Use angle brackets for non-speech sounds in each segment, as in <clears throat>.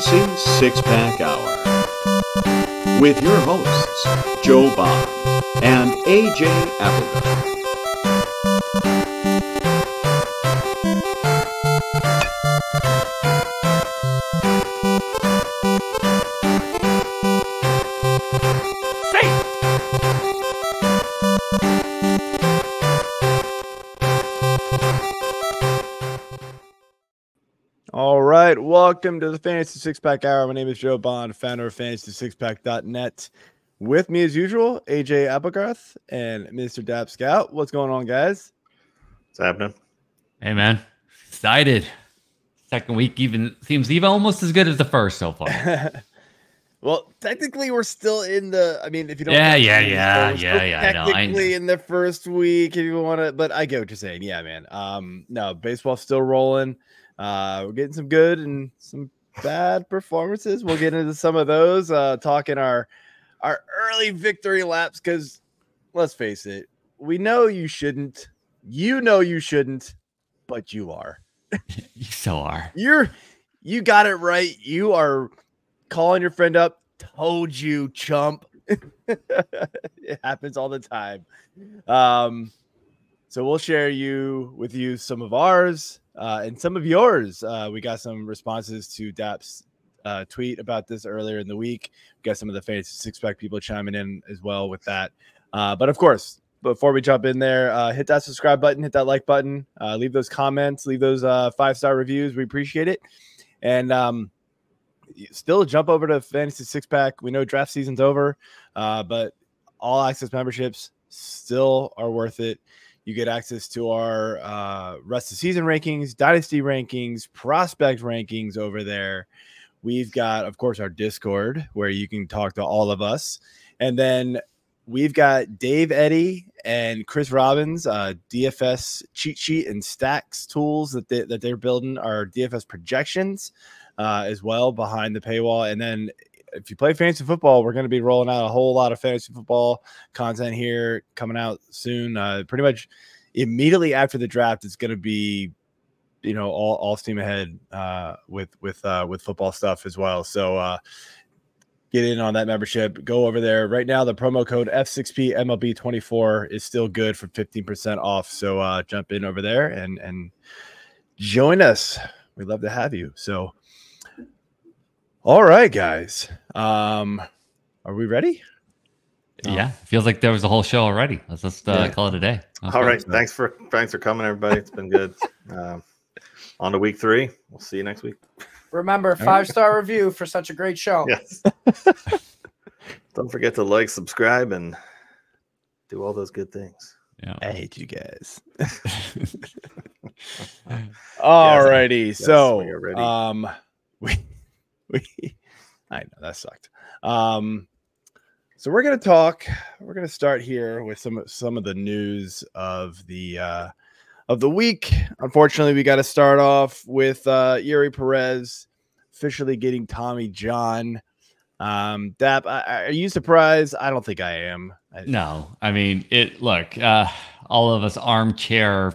Six Pack Hour with your hosts, Joe Bond and AJ Applegarth. Welcome to the Fantasy Six Pack Hour. My name is Joe Bond, founder of FantasySixPack.net. With me, as usual, AJ Applegarth and Mr. Dap Scout. What's going on, guys? What's happening? Hey, man, excited. Second week even seems even almost as good as the first so far. <laughs> well, technically, we're still in the. I mean, if you don't, Yeah, count yeah, the- yeah, yeah, still yeah, I know, I Technically, know. in the first week, if you want to, but I get what you're saying. Yeah, man. Um, no, baseball's still rolling. Uh, we're getting some good and some bad performances. We'll get into some of those. Uh, talking our our early victory laps because let's face it, we know you shouldn't. You know you shouldn't, but you are. <laughs> you so are. You're you got it right. You are calling your friend up. Told you, chump. <laughs> it happens all the time. Um, so we'll share you with you some of ours uh, and some of yours. Uh, we got some responses to Dap's uh, tweet about this earlier in the week. We got some of the fantasy six pack people chiming in as well with that. Uh, but of course, before we jump in there, uh, hit that subscribe button, hit that like button, uh, leave those comments, leave those five star reviews. We appreciate it. And um, still jump over to Fantasy Six Pack. We know draft season's over, but all access memberships still are worth it. You get access to our uh, rest of season rankings, dynasty rankings, prospect rankings over there. We've got, of course, our Discord where you can talk to all of us. And then we've got Dave Eddy and Chris Robbins, uh, DFS cheat sheet and stacks tools that, they, that they're building our DFS projections uh, as well behind the paywall. And then if you play fantasy football, we're going to be rolling out a whole lot of fantasy football content here coming out soon. Uh, pretty much immediately after the draft, it's going to be you know all, all steam ahead uh, with with uh, with football stuff as well. So uh, get in on that membership. Go over there right now. The promo code F6P MLB24 is still good for 15% off. So uh, jump in over there and and join us. We'd love to have you. So. All right, guys. Um, are we ready? Yeah, feels like there was a whole show already. Let's just uh, Yeah. call it a day. All right, thanks for thanks for coming, everybody. It's been good. <laughs> um, on to week three. We'll see you next week. Remember, five star review for such a great show. Yes. <laughs> Don't forget to like, subscribe, and do all those good things. Yeah. I hate you guys. <laughs> All righty. yes, so, we are ready. um, we, we, <laughs> I know that sucked. Um, so we're gonna talk. We're gonna start here with some some of the news of the uh, of the week. Unfortunately, we got to start off with uh, Eury Perez officially getting Tommy John. Um, Dap, are you surprised? I don't think I am. No, I mean it. Look, uh, all of us armchair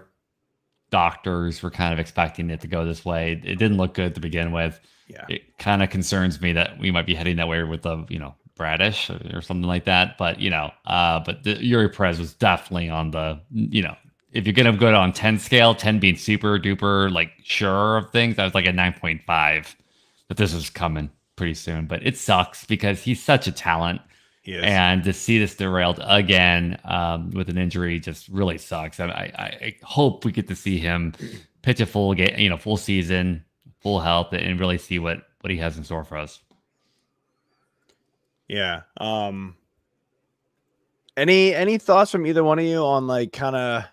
doctors were kind of expecting it to go this way. It didn't look good to begin with. Yeah. It kind of concerns me that we might be heading that way with the you know Bradish or, or something like that. But you know, uh, but the Eury Perez was definitely on the you know. If you're gonna go on 10 scale, 10 being super duper like sure of things, I was like a 9.5 that this was coming pretty soon. But it sucks because he's such a talent. He is. And to see this derailed again um, with an injury just really sucks. I, I, I hope we get to see him pitch a full game, you know, full season, full health, and really see what what he has in store for us. Yeah. Um any any thoughts from either one of you on like kind of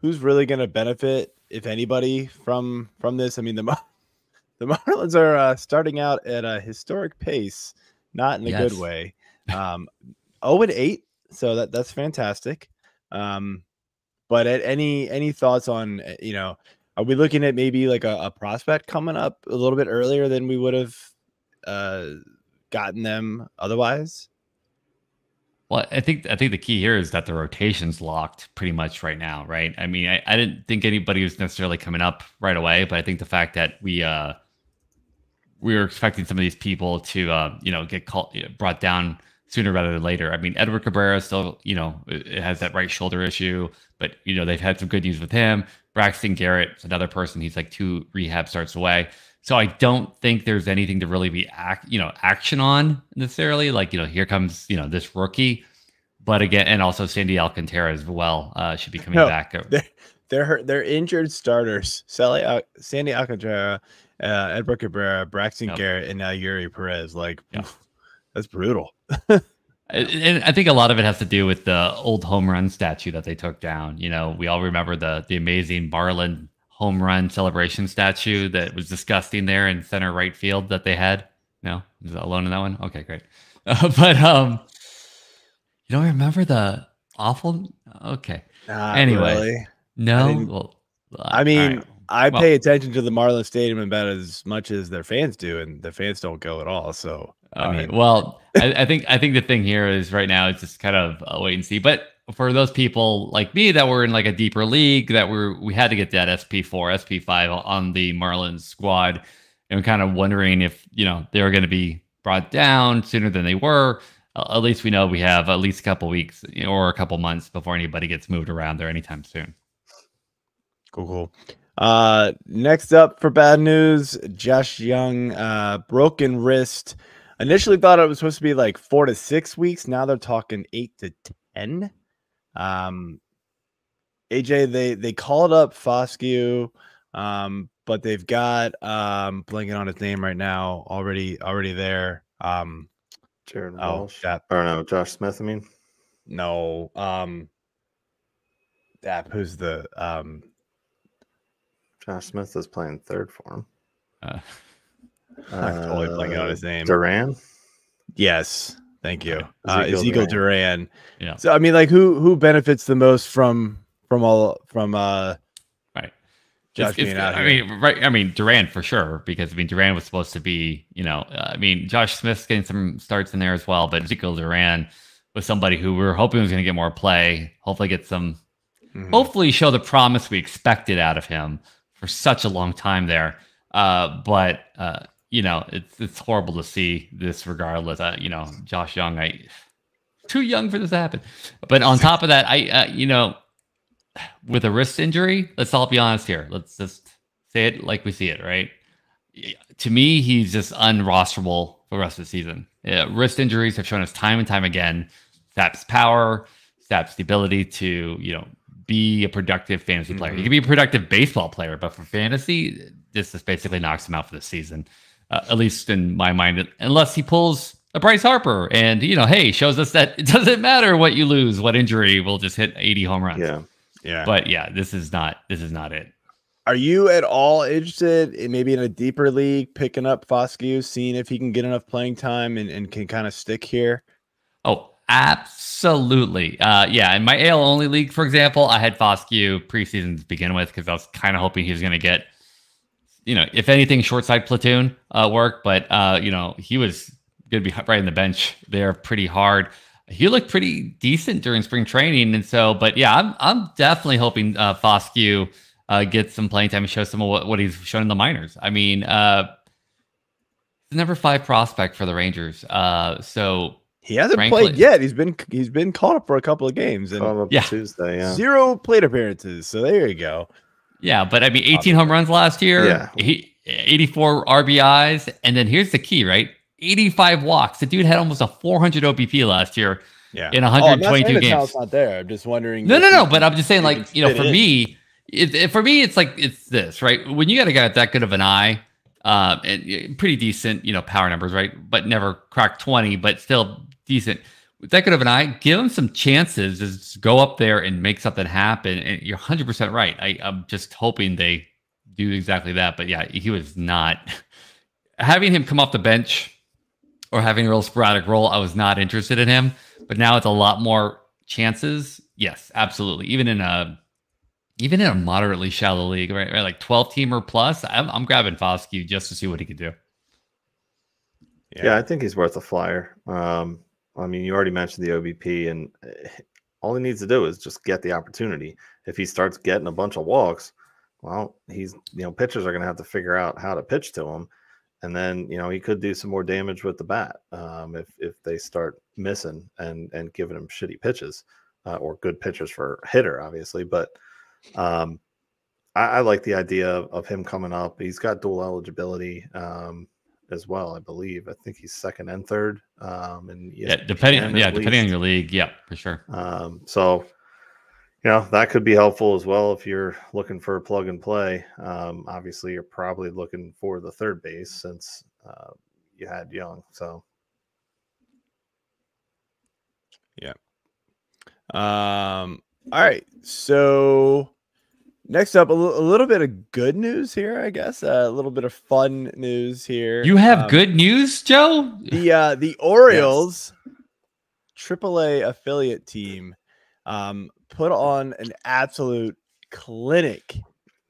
who's really going to benefit if anybody from from this? I mean the <laughs> the Marlins are uh, starting out at a historic pace, not in a Yes. good way. Um 0 and 8, so that that's fantastic. Um but at any any thoughts on uh, you know are we looking at maybe like a, a prospect coming up a little bit earlier than we would have uh gotten them otherwise Well, I think I think the key here is that the rotation's locked pretty much right now, right? I mean, I, I didn't think anybody was necessarily coming up right away, but I think the fact that we uh we were expecting some of these people to, uh, you know, get called, brought down sooner rather than later. I mean, Edward Cabrera still, you know, has that right shoulder issue, but you know they've had some good news with him. Braxton Garrett, another person. He's like two rehab starts away. So I don't think there's anything to really be act, you know, action on necessarily. Like you know, here comes you know this rookie, but again, and also Sandy Alcantara as well uh, should be coming No, back. <laughs> They're they're, they're injured starters. Sally, Al- Sandy Alcantara, uh, Edward Cabrera, Braxton Yep. Garrett, and now Eury Perez. Like, Yeah. that's brutal. <laughs> And- I think a lot of it has to do with the old home run statue that they took down. You know, we all remember the the amazing Marlin home run celebration statue that was disgusting there in center right field that they had. No, is that alone in that one? Okay, great. <laughs> Uh, but um, you don't remember the awful? Okay, Not Anyway. really. no. didn't- well, I mean, I Well- pay attention to the Marlins Stadium about as much as their fans do, and the fans don't go at all. So, I mean, right. Well, I, I think I think the thing here is right now it's just kind of a wait and see. But for those people like me that were in like a deeper league that were we had to get that SP four, SP five on the Marlins squad, and kind of wondering if you know they were going to be brought down sooner than they were. Uh, at least we know we have at least a couple weeks or a couple months before anybody gets moved around there anytime soon. Cool, cool. Uh, next up for bad news, Josh Jung, uh, broken wrist. Initially thought it was supposed to be like four to six weeks. Now they're talking eight to ten. Um, AJ, they they called up Foscue, um, but they've got um blanking on his name right now already already there. Um, Jared oh, Walsh. that Or no, Josh Smith, I mean. no, um, that who's the um Josh Smith is playing third for him. Uh, <laughs> I'm totally blanking on his name. Duran. Yes, thank you, uh, Ezekiel Ezekiel Duran. Duran. Yeah. So I mean, like, who who benefits the most from from all from uh right. Josh It's- it's- being out I here? mean, right? I mean, Durant for sure, because I mean, Durant was supposed to be, you know, uh, I mean, Josh Smith's getting some starts in there as well, but Ezekiel Duran was somebody who we were hoping was going to get more play, hopefully get some, Mhm. hopefully show the promise we expected out of him for such a long time there. Uh, but uh, you know, it's it's horrible to see this regardless. Uh, you know, Josh Jung, I too young for this to happen. But on top of that, I uh, you know, with a wrist injury, let's all be honest here. Let's just say it like we see it, right? To me, he's just unrosterable for the rest of the season. Yeah, wrist injuries have shown us time and time again saps power, saps the ability to, you know, be a productive fantasy player. He can be a productive baseball player, but for fantasy, this just basically knocks him out for the season. Uh, at least in my mind, unless he pulls a Bryce Harper and, you know, hey, shows us that <laughs> it doesn't matter what you lose, what injury will just hit 80 home runs. Yeah. yeah. But yeah, this is not this is not it. Are you at all interested in maybe in a deeper league picking up Foscue, seeing if he can get enough playing time and, and can kind of stick here? Oh, absolutely. Uh, yeah, in my AL only league, for example, I had Foscue preseason to begin with because I was kind of hoping he was going to get, you know, if anything, short side platoon uh, work. But uh, you know, he was going to be right in the bench there, pretty hard. He looked pretty decent during spring training, and so, but yeah, I'm I'm definitely hoping uh, uh, gets some playing time and shows some of what, what he's shown in the minors. I mean, uh, number five prospect for the Rangers. Uh, so He hasn't Frankly- played yet. He's been he's been called up for a couple of games and up Yeah. Tuesday. Yeah. zero plate appearances. So there you go. Yeah, but I mean, 18 home runs last year. Yeah. He, 84 RBIs, and then here's the key, right? 85 walks. The dude had almost a 400 OBP last year Yeah. in Oh, I'm not saying 122 the games. not there. I'm just wondering. No, no, no. But I'm just saying, like, you know, for in. me, it, it- for me, it's like it's this, right? When you got a guy with that good of an eye, uh, and pretty decent, you know, power numbers, right? But never cracked 20, but still decent. With that of an eye, give him some chances. Just go up there and make something happen. And you're 100 percent right. I, I'm just hoping they do exactly that. But yeah, he was not <laughs> having him come off the bench or having a real sporadic role. I was not interested in him. But now it's a lot more chances. Yes, absolutely. Even in a even in a moderately shallow league, right? right like 12 teamer plus, I'm, I'm grabbing Foscue just to see what he could do. Yeah. I think he's worth a flyer. Um, I mean, you already mentioned the OBP, and eh, all he needs to do is just get the opportunity. If he starts getting a bunch of walks, well, he's you know pitchers are going to have to figure out how to pitch to him, and then you know he could do some more damage with the bat um, if if they start missing and and giving him shitty pitches uh, or good pitchers for hitter, obviously. But um, I, I, like the idea of, of, him coming up. He's got dual eligibility um, as well, I believe. I think he's second and third. Um, and yeah, depending yeah depending on your league, yeah, for sure. Um, so you know that could be helpful as well if you're looking for a plug and play. Um, obviously, you're probably looking for the third base since uh, you had Jung. So, yeah. Um. All right. So next up, a, l- a little bit of good news here, I guess. Uh, a little bit of fun news here. You have um, good news, Joe. The uh, <laughs> the Orioles yes. AAA affiliate team um, put on an absolute clinic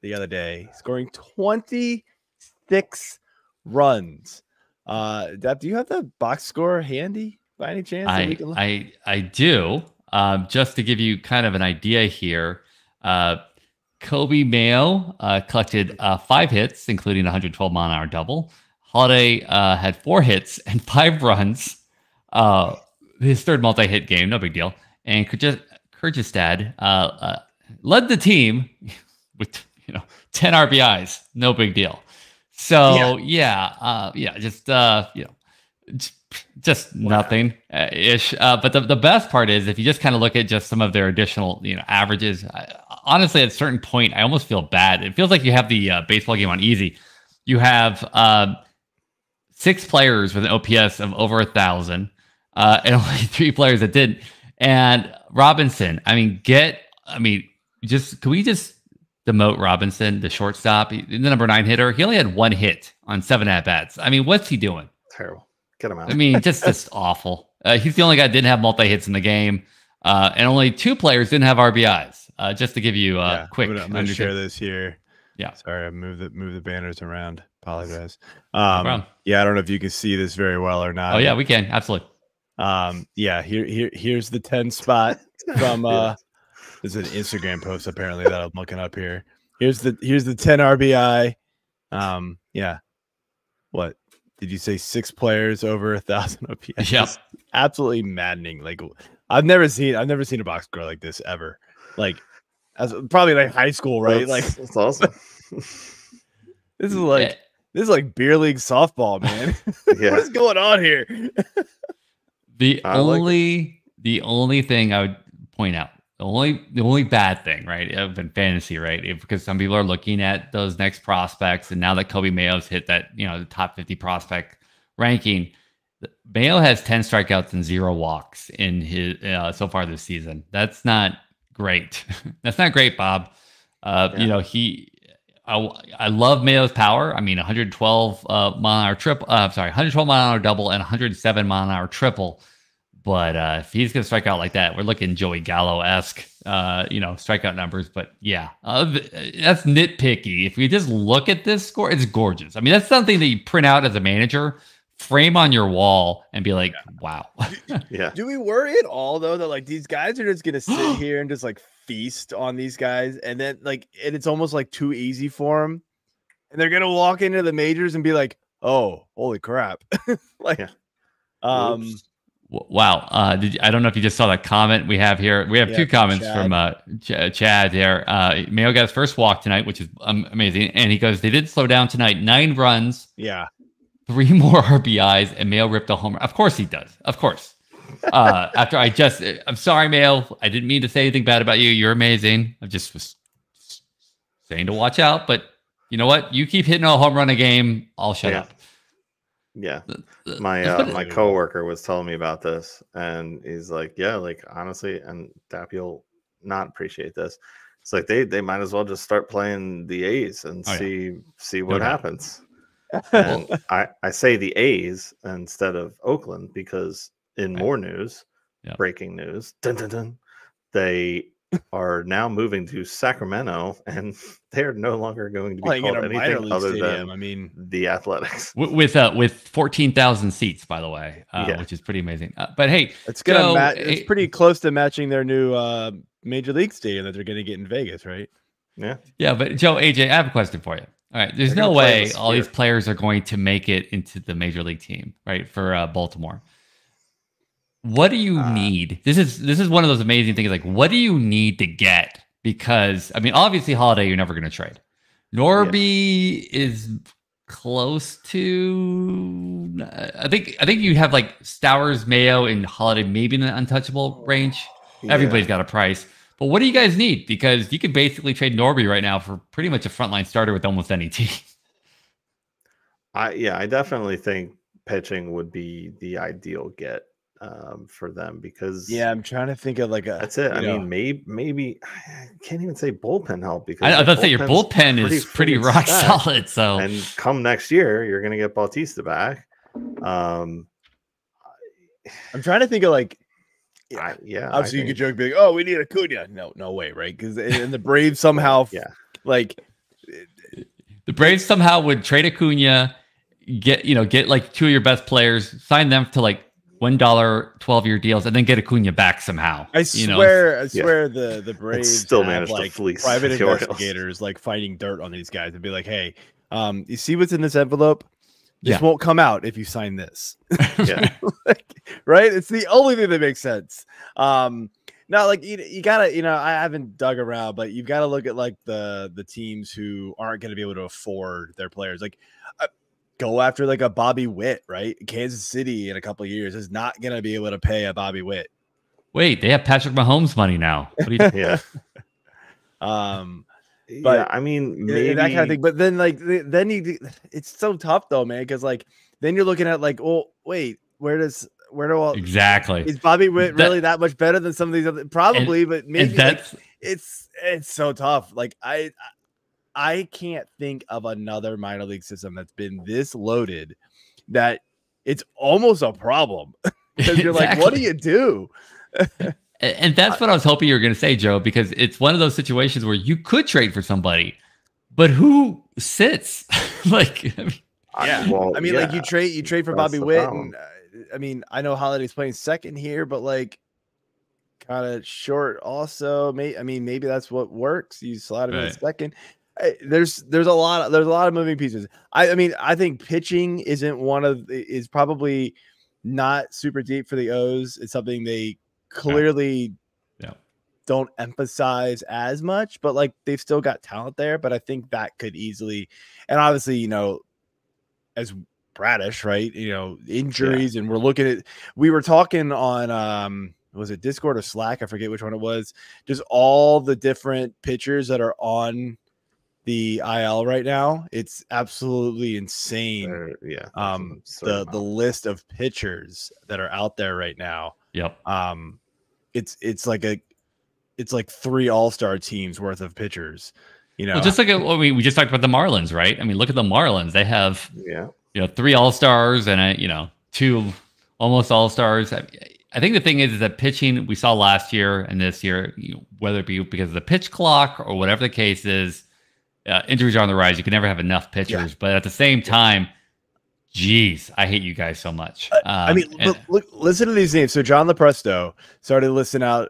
the other day, scoring 26 runs. Uh, Dap, do you have the box score handy by any chance? I, I, I do. Um, just to give you kind of an idea here, uh, Coby Mayo uh, collected uh, five hits, including a 112 mile an hour double. Holliday uh, had four hits and <laughs> five runs. Uh, his third multi hit game, no big deal. And Kjerstad uh, uh, led the team <laughs> with you know 10 RBIs, no big deal. So yeah, yeah, uh, yeah just uh, you know, just, just nothing uh, ish. Uh, but the, the best part is if you just kind of look at just some of their additional you know averages. I, honestly, at a certain point, I almost feel bad. It feels like you have the uh, baseball game on easy. You have uh, six players with an OPS of over a thousand, uh, and <laughs> only three players that didn't. And Robinson, I mean, get, I mean, just can we just demote Robinson, the shortstop, the number nine hitter? He only had one hit on seven at bats. I mean, what's he doing? Terrible. Get him out. I mean, just just <laughs> awful. Uh, he's the only guy that didn't have multi hits in the game, uh, and only two players didn't have RBIs. Uh, just to give you a yeah, quick, I'm gonna, I'm gonna share this here. Yeah, sorry, I moved the move the banners around. Apologize. Um, no yeah, I don't know if you can see this very well or not. Oh yeah, we can absolutely. Um, yeah, here, here, here's the 10 spot from <laughs> uh there's an Instagram post apparently that I'm looking up here. Here's the here's the 10 RBI. Um, yeah. What did you say? Six players over a thousand <laughs> OPS. Yep. Absolutely maddening. Like I've never seen I've never seen a box score like this ever. Like as probably like high school, right? That's, like that's awesome. <laughs> <laughs> this is like this is like beer league softball, man. Yeah. what is going on here? The I only like the only thing I would point out, the only the only bad thing, right, of in fantasy, right, if, because some people are looking at those next prospects, and now that Coby Mayo's hit that you know the top fifty prospect ranking, Mayo has ten strikeouts and zero walks in his uh, so far this season. That's not great. <laughs> That's not great, Bob. Uh, yeah. You know he I, I love Mayo's power. I mean, 112 uh, mile an hour triple. Uh, I'm sorry, 112 mile an hour double and 107 mile an hour triple. But uh, if he's going to strike out like that, we're looking Joey Gallo esque, uh, you know, strikeout numbers. But yeah, uh, that's nitpicky. If you just look at this score, it's gorgeous. I mean, that's something that you print out as a manager, frame on your wall, and be like, wow. <laughs> yeah. Do we worry at all though that like these guys are just going to sit <gasps> here and just like feast on these guys, and then like and it's almost like too easy for them, and they're gonna walk into the majors and be like, "Oh, holy crap!" <laughs> like, yeah. um. Oops. Wow. Uh, did you, I don't know if you just saw that comment we have here. We have yeah, two comments Chad. from uh, Ch- Chad there. Uh, Mayo got his first walk tonight, which is um, amazing. And he goes, they did slow down tonight. Nine runs. Yeah. Three <laughs> more RBIs, and Mayo ripped a homer. Of course he does. Of course uh, after I just, I'm sorry, Mayo. I didn't mean to say anything bad about you. You're amazing. I just was saying to watch out, but you know what? You keep hitting a home run a game, I'll shut yeah. up. Yeah. My uh, my <laughs> coworker was telling me about this, and he's like, "Yeah, like honestly, and Dap, you'll not appreciate this. It's like they they might as well just start playing the A's and oh, see yeah. see what no happens." and I I say the A's instead of Oakland because in more news, yep. breaking news, dun, dun, dun, they are now moving to Sacramento, and <laughs> they're no longer going to be Playing called anything other stadium. than I mean the Athletics with with, uh, with fourteen thousand seats, by the way, uh, yeah. which is pretty amazing. Uh, but hey, it's gonna so, ma- it's pretty close to matching their new uh, major league stadium that they're going to get in Vegas, right? Yeah, yeah. But Joe, AJ, I have a question for you. All right. There's They're no way all these players are going to make it into the major league team, right? For uh, Baltimore. What do you Uh, need? This is this is one of those amazing things. Like, what do you need to get? Because I mean, obviously, Holliday you're never going to trade. Norby is close to. I think I think you have like Stowers, Mayo, and Holliday maybe in the untouchable range. Everybody's got a price. But what do you guys need? Because you could basically trade Norby right now for pretty much a frontline starter with almost any <laughs> team. I yeah, I definitely think pitching would be the ideal get um, for them because Yeah, I'm trying to think of like a. that's it. I know, mean, maybe maybe I can't even say bullpen help because I, I was their say your bullpen is pretty friggin' rock <laughs> stacked. solid. So And come next year, you're gonna get Bautista back. Um, I'm trying to think of like. Yeah. I, yeah, I Obviously, you could joke, be like, "Oh, we need Acuna." No, no way, right? Because and the Braves somehow, yeah, like, the Braves somehow would trade a Acuna, get you know get like two of your best players, sign them to like one dollar twelve year deals, and then get Acuna back somehow. I you know? swear, I swear, the the Braves still have, managed to like fleece private the Orioles. investigators like finding dirt on these guys and be like, "Hey, um, you see what's in this envelope? This Yeah. won't come out if you sign this." <laughs> yeah. <laughs> like, right? It's the only thing that makes sense. Um, now, like you, you gotta, you know, I haven't dug around, but you've got to look at like the the teams who aren't going to be able to afford their players. Like, uh, go after like a Bobby Witt, right? Kansas City in a couple of years is not going to be able to pay a Bobby Witt. Wait, they have Patrick Mahomes money now. What do you? yeah. <laughs> Um, yeah, But- I mean, yeah, maybe that kind of thing. But then, like, then you, it's so tough though, man, because like then you're looking at like, well, wait, where does where do all Exactly. is Bobby Witt That- really that much better than some of these other? Probably, but maybe and like, it's it's so tough. Like I I can't think of another minor league system that's been this loaded that it's almost a problem <laughs> because you're like, what do you do? <laughs> And- And that's what I was hoping you were going to say, Joe, because it's one of those situations where you could trade for somebody, but who sits? <laughs> like, I mean, Yeah. well, I mean, like you trade you trade for that's Bobby the Witt, and uh, I mean, I know Holliday's playing second here, but like kind of short. Also, may I mean, maybe that's what works. You slide him in second. There's there's a lot of, there's a lot of moving pieces. I, I mean, I think pitching isn't one of is probably not super deep for the O's. It's something they clearly Yeah. don't emphasize as much, but like they've still got talent there. But I think that could easily, and obviously, you know, as Bradish, right? You know, injuries, and we're looking at. We were talking on, um, was it Discord or Slack? I forget which one it was. Just all the different pitchers that are on the IL right now. It's absolutely insane. There- yeah. Um, the amount. the list of pitchers that are out there right now. yep. Um, it's it's like a, it's like three All Star teams worth of pitchers. You know, Well, just like a, well, we, we just talked about the Marlins, right? I mean, look at the Marlins. They have yeah. you know three All Stars and a, you know two almost All Stars. I, I think the thing is, is that pitching we saw last year and this year, you know, whether it be because of the pitch clock or whatever the case is, uh, injuries are on the rise. You can never have enough pitchers, but at the same time, geez, I hate you guys so much. Um, I mean, and- look, look, listen to these names. So John Lepresto started to listen out.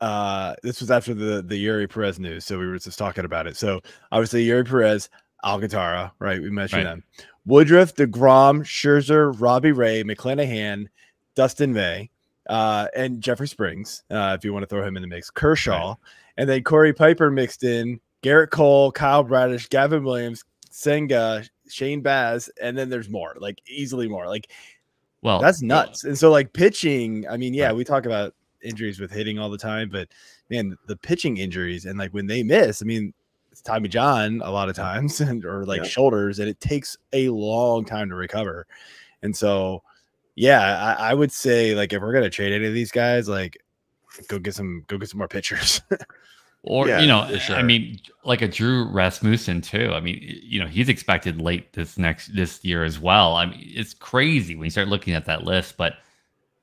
Uh, this was after the the Eury Perez news, so we were just talking about it. So obviously Eury Perez, Alcantara, right? We mentioned Right. them. Woodruff, Degrom, Scherzer, Robbie Ray, McClanahan, Dustin May, uh, and Jeffrey Springs. Uh, if you want to throw him in the mix, Kershaw, and then Corey Piper mixed in. Gerrit Cole, Kyle Bradish, Gavin Williams, Senga, Shane Baz, and then there's more, like easily more. Like well, that's nuts. And so, like pitching, I mean, yeah, Right. we talk about injuries with hitting all the time, but man, the pitching injuries and like when they miss, I mean, it's Tommy John a lot of times, <laughs> and or like Yeah. shoulders, and it takes a long time to recover. And so, yeah, I, I would say like if we're gonna trade any of these guys, like go get some, go get some more pitchers. <laughs> Or Yeah, you know, for I mean, like a Drew Rasmussen too. I mean, you know, he's expected late this next this year as well. I mean, it's crazy when you start looking at that list. But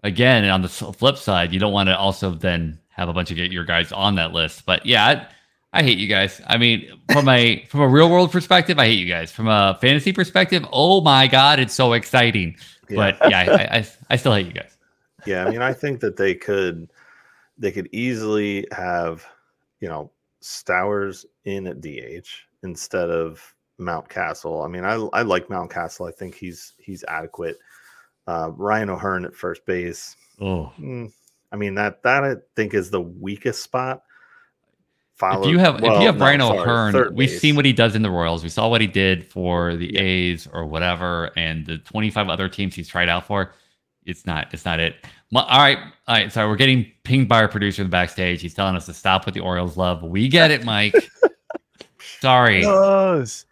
again, on the flip side, you don't want to also then have a bunch of get your guys on that list. But yeah, I, I hate you guys. I mean, from a <laughs> from a real world perspective, I hate you guys. From a fantasy perspective, oh my god, it's so exciting. Yeah. But yeah, I, I, I, I still hate you guys. yeah i mean i think that they could they could easily have you know stowers in at dh instead of Mountcastle. I mean, I I like Mountcastle. I think he's he's adequate. Uh, Ryan O'Hearn at first base. Oh, Mm, I mean that that I think is the weakest spot. if you have well, if you have Brian sorry, O'Hearn, third we've base. seen what he does in the Royals. We saw what he did for the Yeah. A's or whatever, and the 25 other teams he's tried out for. It's not. It's not it. My- all right, all right. Sorry, we're getting pinged by our producer in the backstage. He's telling us to stop with the Orioles love. We get it, Mike. <laughs> Sorry, it's Close.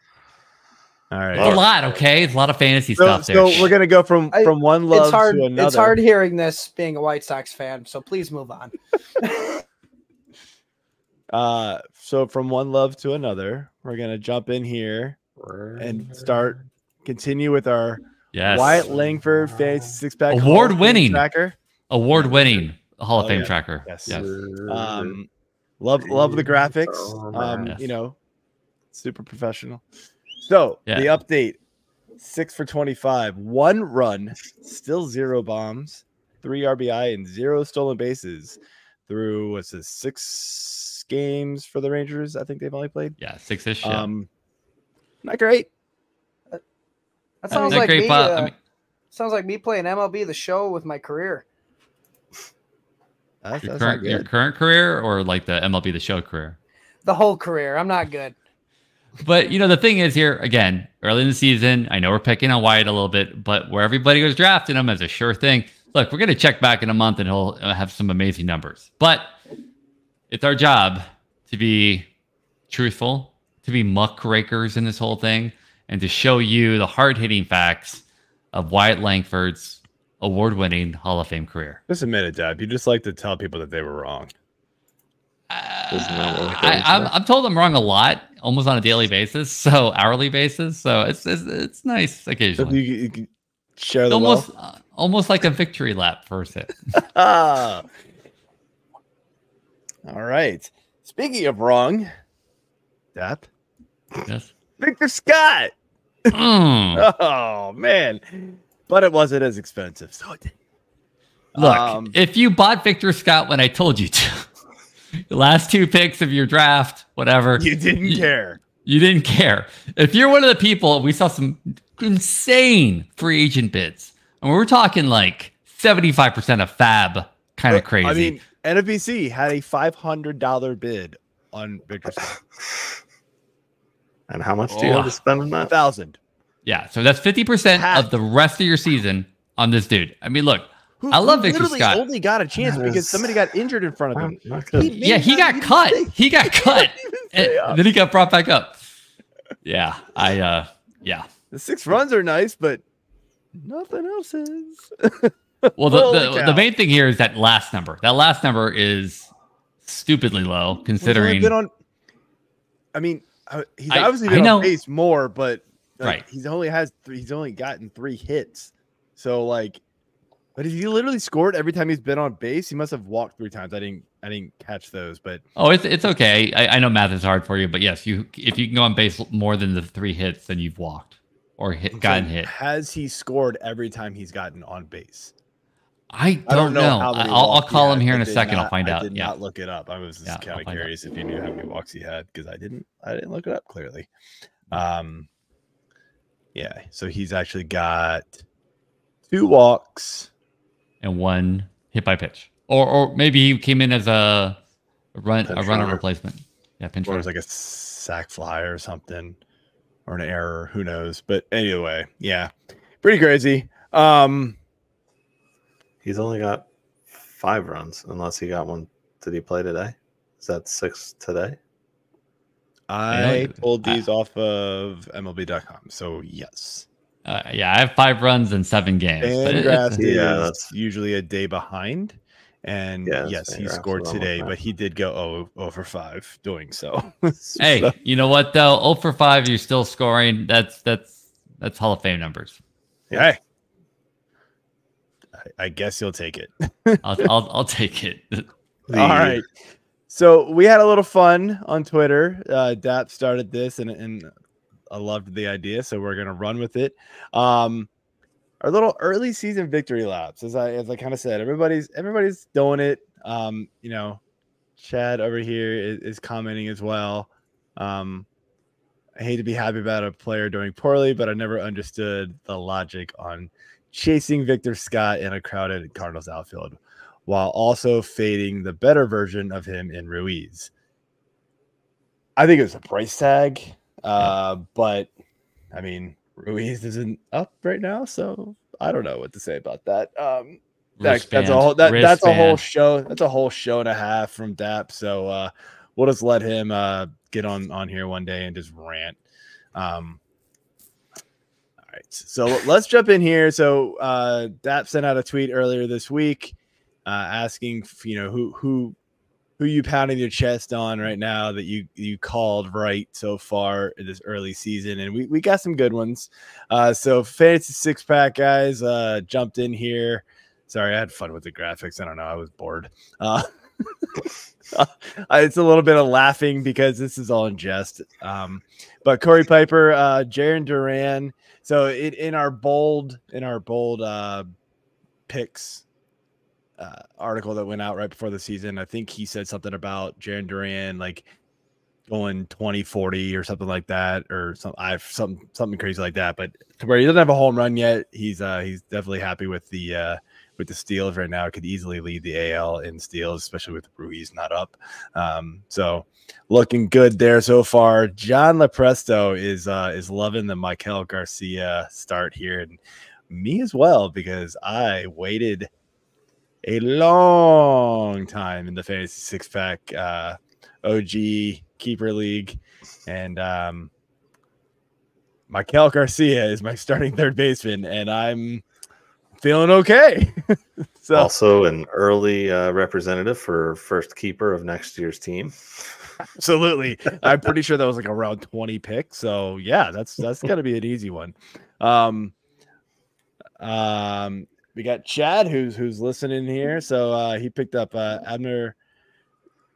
All right. a lot. Okay, it's a lot of fantasy So, stuff there. so we're gonna go from I- from one love It's hard. to another. It's hard hearing this being a White Sox fan. So please move on. <laughs> Uh, so from one love to another, we're gonna jump in here and start continue with our yes, Wyatt Langford fantasy six pack Award-winning. tracker. Award-winning Hall of Oh, Fame yeah. tracker. Yes. yes. Um, love love the graphics. Oh, Um, man. you know, super professional. So Yeah. the update: six for twenty-five, one run, still zero bombs, three RBI, and zero stolen bases through what's this six games for the Rangers? I think they've only played. Yeah, six-ish. Yeah. Um, not great. That Not sounds like great, me. but, uh, I mean, sounds like me playing MLB the Show with my career. That's, your that's not current your current career or like the MLB the Show career. The whole career. I'm not good. But you know, the thing is here again, early in the season, I know we're picking on Wyatt a little bit, but where everybody was drafting him as a sure thing. Look, we're going to check back in a month and he'll uh, have some amazing numbers. But it's our job to be truthful, to be muckrakers in this whole thing, and to show you the hard hitting facts of Wyatt Langford's award winning Hall of Fame career. Just admit it, Dap. You just like to tell people that they were wrong. Isn't that what I, they I'm. I'm told I'm wrong a lot, almost on a daily basis, <laughs> so hourly basis. So it's it's, it's nice So occasionally. you, you can share the almost wealth. uh, almost like a victory lap first hit. Ah. All right. Speaking of wrong, Dap, yes. <laughs> Victor Scott. Mm. <laughs> Oh man, but it wasn't as expensive. So it Look, Um, if you bought Victor Scott when I told you to, the <laughs> last two picks of your draft, whatever, you didn't You- care. you didn't care. If you're one of the people, we saw some insane free agent bids, and we're talking like 75% of Fab, kind of crazy. I mean, NFBC had a five hundred dollar bid on Victor Scott. <laughs> And how much do you have Oh. to spend on A that? thousand. Yeah, so that's fifty percent of the rest of your season on this dude. I mean, look, Who, I love who Victor literally Scott. Only got a chance That because is- somebody got injured in front of him. Not- not good. He yeah, he got cut. stay- He got <laughs> cut, He didn't and stay up. then he got brought back up. Yeah, I, uh, yeah. The six runs are nice, but nothing else is. <laughs> Well, the the, the main thing here is that last number. That last number is stupidly low He's only considering. been on. I mean, uh, he's I- obviously I been know. on base more, but like, Right. he's only has three, he's only gotten three hits. So like, but he literally scored every time he's been on base, he must have walked three times. I didn't I didn't catch those, but Oh, it's it's okay. I, I know math is hard for you, but yes, you if you can go on base more than the three hits, then you've walked or hit, so gotten hit. Has he scored every time he's gotten on base? I don't, I don't know. know. I- I'll, I'll he call him here in a second. I'll not- find I out. Did Yeah. not look it up. I was just Yeah, kind of find curious if you knew how many walks he had because I didn't. I didn't look it up clearly. Um, yeah. So he's actually got two walks. and one hit by pitch, or or maybe he came in as a run a runner runner. replacement. Yeah, pinch or it was like a sack fly or something, or an error. Who knows? But anyway, yeah, pretty crazy. Um, He's only got five runs, unless he got one. Did he play today? Is that six today? I know- pulled I- these off of MLB.com, so yes. Uh, yeah, I have five runs in seven games. but it- Fangraphs is Yeah, usually a day behind. And Yeah, yes, he scored today, but he did go 0, 0 for 5 doing so. <laughs> hey, you know what though? 0 for five, you're still scoring. That's that's that's Hall of Fame numbers. hey. I, I guess you'll take it. <laughs> I'll I'll, I'll take it. All right. So we had a little fun on Twitter. Uh, Dap started this, and and I loved the idea, so we're gonna run with it. Um, our little early season victory laps, as I as I kind of said, everybody's everybody's doing it. Um, you know, Chad over here is, is commenting as well. Um, I hate to be happy about a player doing poorly, but I never understood the logic on chasing Victor Scott in a crowded Cardinals outfield while also fading the better version of him in Ruiz. I think it was a price tag, uh, but I mean, Ruiz isn't up right now, so I don't know what to say about that. Um, that that's a whole that, that's a whole show. That's a whole show and a half from Dap. So uh, we'll just let him uh, get on on here one day and just rant. Um, all right, so let's jump in here. So uh, Dap sent out a tweet earlier this week uh, asking, you know, who who who you pounding your chest on right now that you you called right so far in this early season, and we we got some good ones. Uh, so fantasy six pack guys uh, jumped in here. Sorry, I had fun with the graphics. I don't know, I was bored. Uh, <laughs> it's a little bit of laughing because this is all in jest. Um, but Corey Piper, uh, Jarren Duran. So it, in our bold, in our bold uh, picks uh, article that went out right before the season, I think he said something about Jarren Duran like going 20 40 or something like that or some I've some something crazy like that but to where he doesn't have a home run yet he's uh he's definitely happy with the uh with the steals right now could easily lead the AL in steals, especially with Ruiz not up. Um, so looking good there so far. John Lepresto is uh, is loving the Maikel Garcia start here, and me as well because I waited a long time in the fantasy six pack uh, OG keeper league, and um, Maikel Garcia is my starting third baseman, and I'm feeling okay. <laughs> so also an early uh, representative for first keeper of next year's team. <laughs> Absolutely. <laughs> I'm pretty sure that was like around 20 picks. So yeah, that's that's gonna be an easy one. Um um we got Chad who's who's listening here. So uh he picked up uh Abner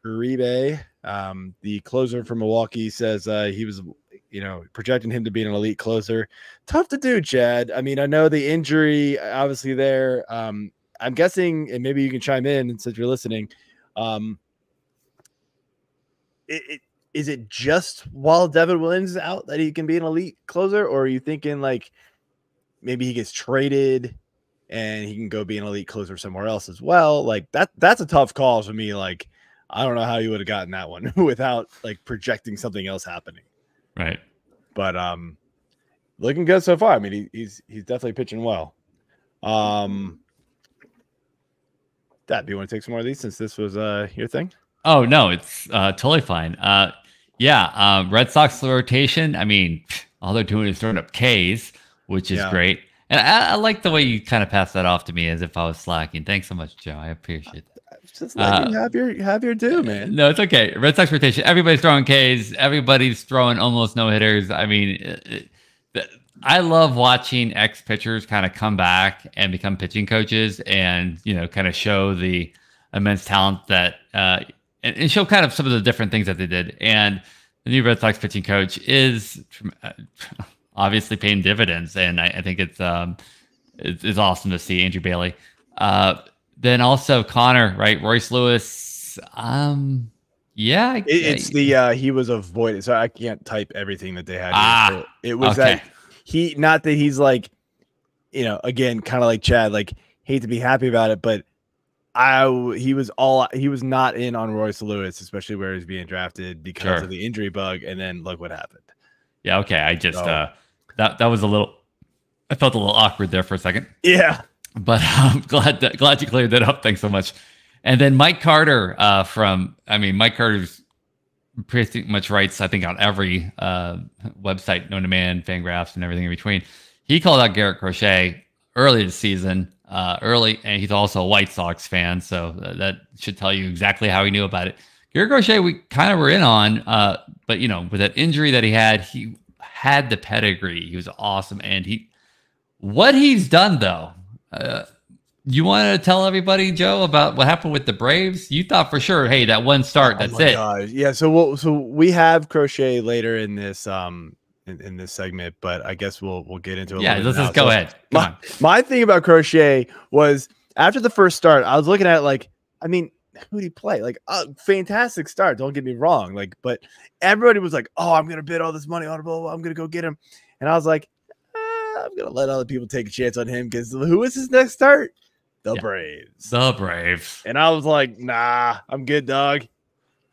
Uribe. Um the closer from Milwaukee says uh he was you know, projecting him to be an elite closer. Tough to do, Chad. I mean, I know the injury obviously there. Um, I'm guessing, and maybe you can chime in since you're listening. Um, it, it, is it just while Devin Williams is out that he can be an elite closer, or are you thinking like maybe he gets traded and he can go be an elite closer somewhere else as well? Like that, that's a tough call for me. Like, I don't know how you would have gotten that one <laughs> without like projecting something else happening. Right. But um looking good so far. I mean, he, he's he's definitely pitching well. Um that do you want to take some more of these since this was uh your thing? Oh no, it's uh totally fine. Uh yeah, um Red Sox rotation. I mean, all they're doing is throwing up K's, which is yeah. great. And I, I, like the way you kind of pass that off to me as if I was slacking. Thanks so much, Joe. I appreciate that. Just let uh, you have your have your due, man. No, it's okay. Red Sox rotation. Everybody's throwing Ks. Everybody's throwing almost no hitters. I mean, it, it, I love watching ex pitchers kind of come back and become pitching coaches, and you know, kind of show the immense talent that uh, and, and show kind of some of the different things that they did. And the new Red Sox pitching coach is uh, obviously paying dividends, and I, I think it's um, it's, it's, awesome to see Andrew Bailey. Uh, then also Connor, right? Royce Lewis. Um, yeah, it, it's the uh he was avoided, so I can't type everything that they had. Ah, it was okay. that he not that he's like, you know, again, kind of like Chad, like hate to be happy about it, but I he was all he was not in on Royce Lewis, especially where he's being drafted because sure. of the injury bug, and then look what happened. Yeah, okay. I just so, uh that that was a little I felt a little awkward there for a second. Yeah. But I'm <laughs> glad that, glad you cleared that up. Thanks so much. And then Mike Carter uh, from, I mean, Mike Carter's pretty much writes, I think, on every uh, website known to man, Fangraphs, and everything in between. He called out Garrett Crochet early this season, uh, early, and he's also a White Sox fan, so that should tell you exactly how he knew about it. Garrett Crochet, we kind of were in on, uh, but you know, with that injury that he had, he had the pedigree. He was awesome, and he, what he's done though, uh, you want to tell everybody, Joe, about what happened with the Braves? You thought for sure, hey, that one start, oh that's it. God. Yeah. So we'll, so we have crochet later in this um in, in, this segment, but I guess we'll we'll get into it. Yeah, let's just go so ahead. my, my thing about crochet was after the first start, I was looking at it like, I mean, who did he play? Like a fantastic start. Don't get me wrong. Like, but everybody was like, "Oh, I'm gonna bid all this money on blah, blah, I'm gonna go get him," and I was like, ah, "I'm gonna let other people take a chance on him because who is his next start? The yeah. Braves. The Braves." And I was like, "Nah, I'm good, dog."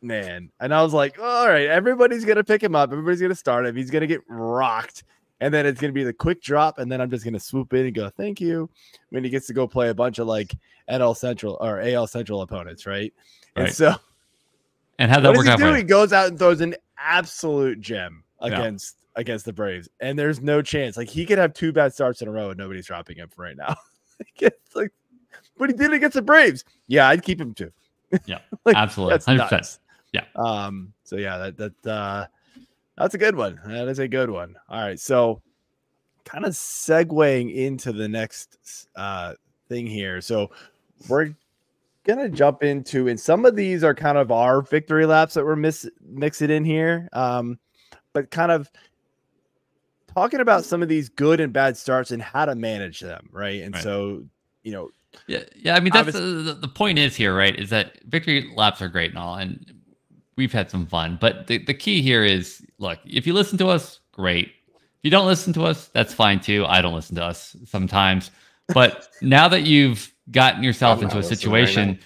Man, and I was like, "All right, everybody's gonna pick him up. Everybody's gonna start him. He's gonna get rocked." And then it's going to be the quick drop, and then I'm just going to swoop in and go, "Thank you." When he gets to go play a bunch of like NL Central or AL Central opponents, right? right. And so, and how that work out? He, do? he goes out and throws an absolute gem against yeah. against the Braves, and there's no chance. Like he could have two bad starts in a row, and nobody's dropping him for right now. <laughs> it's like, but he did it against the Braves. Yeah, I'd keep him too. Yeah, <laughs> like, absolutely, hundred percent. Yeah. Um. So yeah, that that uh that's a good one. That is a good one. All right. So, kind of segueing into the next uh, thing here. So, we're gonna jump into, and some of these are kind of our victory laps that we're miss mixing in here, um, but kind of talking about some of these good and bad starts and how to manage them, right? And right. so, you know, yeah, yeah. I mean, that's the, the point is here, right? Is that victory laps are great and all, and we've had some fun. But the, the key here is look, if you listen to us, great. If you don't listen to us, that's fine too. I don't listen to us sometimes. But <laughs> now that you've gotten yourself into a situation, right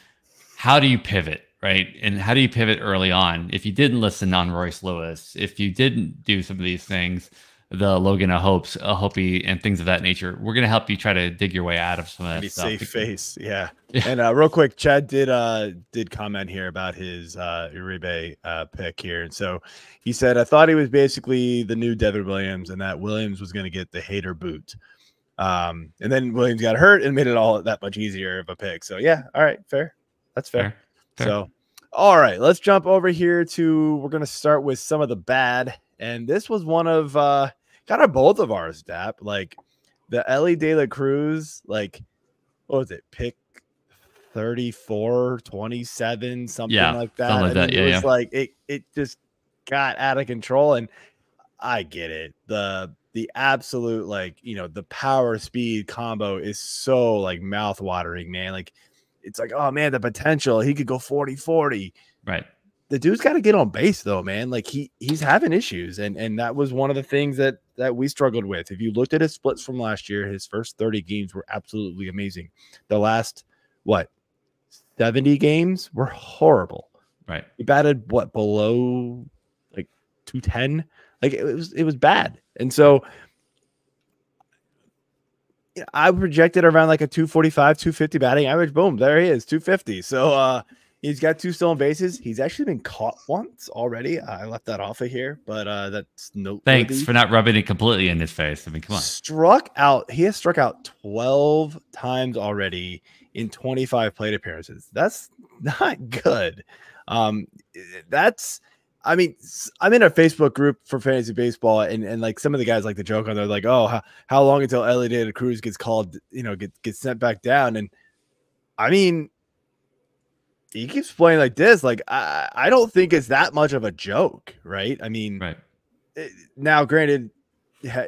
how do you pivot? Right. And how do you pivot early on? If you didn't listen on Royce Lewis, if you didn't do some of these things, the Logan O'Hoppes, a Hopey, and things of that nature. We're gonna help you try to dig your way out of some of that stuff. Safe face, yeah. <laughs> yeah. And uh, real quick, Chad did uh did comment here about his uh Uribe uh pick here, and so he said I thought he was basically the new Devin Williams, and that Williams was gonna get the hater boot. Um, and then Williams got hurt and made it all that much easier of a pick. So yeah, all right, fair. That's fair. fair. fair. So all right, let's jump over here to we're gonna start with some of the bad. And this was one of uh kind of both of ours, Dap. Like the Elly De La Cruz, like what was it? Pick 34, 27, something yeah, like that. Something like that. Yeah, it was yeah. like it it just got out of control. And I get it. The the absolute like you know the power speed combo is so like mouth watering, man. Like it's like, oh man, the potential. He could go 40 40. Right the dude's got to get on base though, man. Like he he's having issues, and and that was one of the things that that we struggled with. If you looked at his splits from last year, his first 30 games were absolutely amazing. The last what 70 games were horrible. Right. He batted what below like 210. Like it was it was bad. And so I projected around like a 245, 250 batting average. Boom, there he is, 250. So uh He's got two stolen bases. He's actually been caught once already. I left that off of here, but uh, that's no. Thanks for not rubbing it completely in his face. I mean, come on. Struck out. He has struck out 12 times already in 25 plate appearances. That's <laughs> not good. Um, that's. I mean, I'm in a Facebook group for fantasy baseball, and, and like some of the guys like the joke on there, like, oh, how, how long until Elly De Cruz gets called, you know, get, gets sent back down? And I mean, he keeps playing like this. Like I, I don't think it's that much of a joke, right? I mean, right eh, now, granted,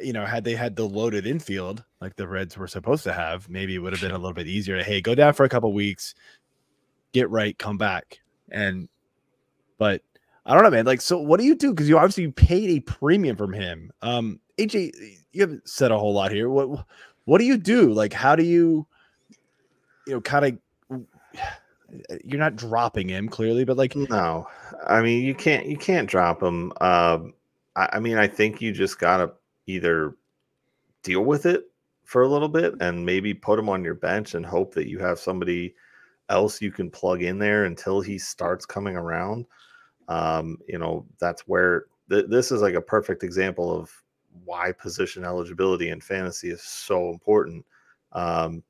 you know, had they had the loaded infield like the Reds were supposed to have, maybe it would have been a little bit easier to hey, go down for a couple weeks, get right, come back, and but I don't know, man. Like, so what do you do? Because you obviously paid a premium from him. Um, AJ, you haven't said a whole lot here. What what do you do? Like, how do you, you know, kind of you're not dropping him clearly, but like no, I mean you can't you can't drop him. Uh, I, I mean I think you just gotta either deal with it for a little bit and maybe put him on your bench and hope that you have somebody else you can plug in there until he starts coming around. Um, you know that's where th- this is like a perfect example of why position eligibility in fantasy is so important. Um,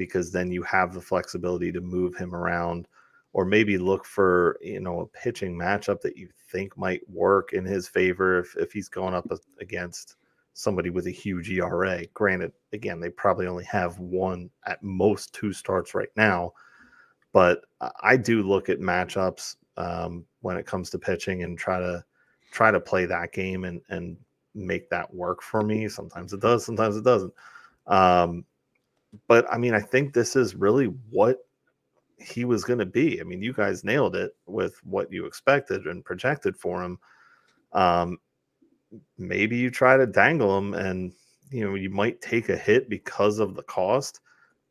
because then you have the flexibility to move him around or maybe look for you know a pitching matchup that you think might work in his favor if, if he's going up against somebody with a huge ERA. Granted, again, they probably only have one at most two starts right now, but I do look at matchups um, when it comes to pitching and try to try to play that game and and make that work for me. Sometimes it does, sometimes it doesn't. Um, but I mean, I think this is really what he was going to be. I mean, you guys nailed it with what you expected and projected for him. Um, maybe you try to dangle him and you know you might take a hit because of the cost.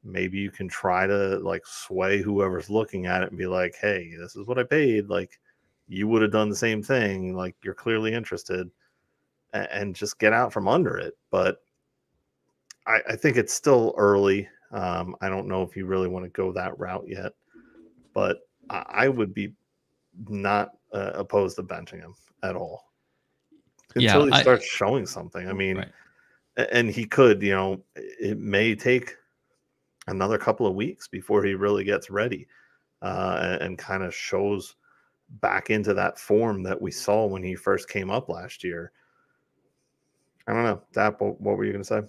Maybe you can try to like sway whoever's looking at it and be like hey this is what i paid. Like you would have done the same thing. Like you're clearly interested. And, and just get out from under it. But I, I think it's still early um, i don't know if you really want to go that route yet but i, I would be not uh, opposed to benching him at all until yeah, he starts I, showing something. I mean, right. and he could, you know, it may take another couple of weeks before he really gets ready uh, and, and kind of shows back into that form that we saw when he first came up last year. I don't know, Dap. What, what were you going to say?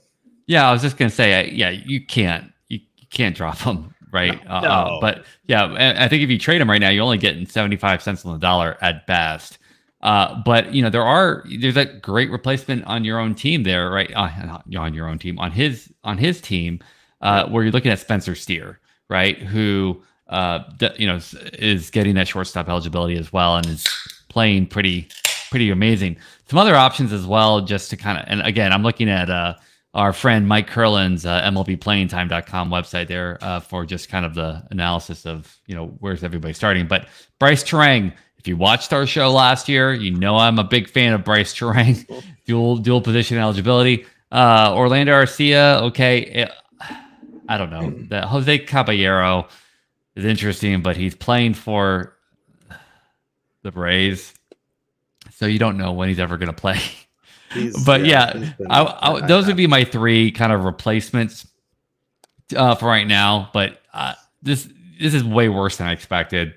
Yeah, I was just going to say, yeah, you can't, you, you can't drop him, right? No, uh, uh but yeah, I think if you trade him right now, you're only getting seventy five cents on the dollar at best. Uh, but you know there are there's a great replacement on your own team there, right? Uh, on your own team, on his on his team, uh, where you're looking at Spencer Steer, right? Who uh, you know is getting that shortstop eligibility as well, and is playing pretty pretty amazing. Some other options as well, just to kind of and again, I'm looking at uh, our friend Mike Curlin's uh, MLBPlayingTime.com website there uh, for just kind of the analysis of you know where's everybody starting. But Brice Turang if you watched our show last year, you know I'm a big fan of Brice Turang, <laughs> dual dual position eligibility. Uh, Orlando Arcia, okay, it, I don't know. <clears throat> That Jose Caballero is interesting, but he's playing for the Braves, so you don't know when he's ever going to play. <laughs> but yeah, yeah I, I, those would be my three kind of replacements uh, for right now. But uh, this this is way worse than I expected.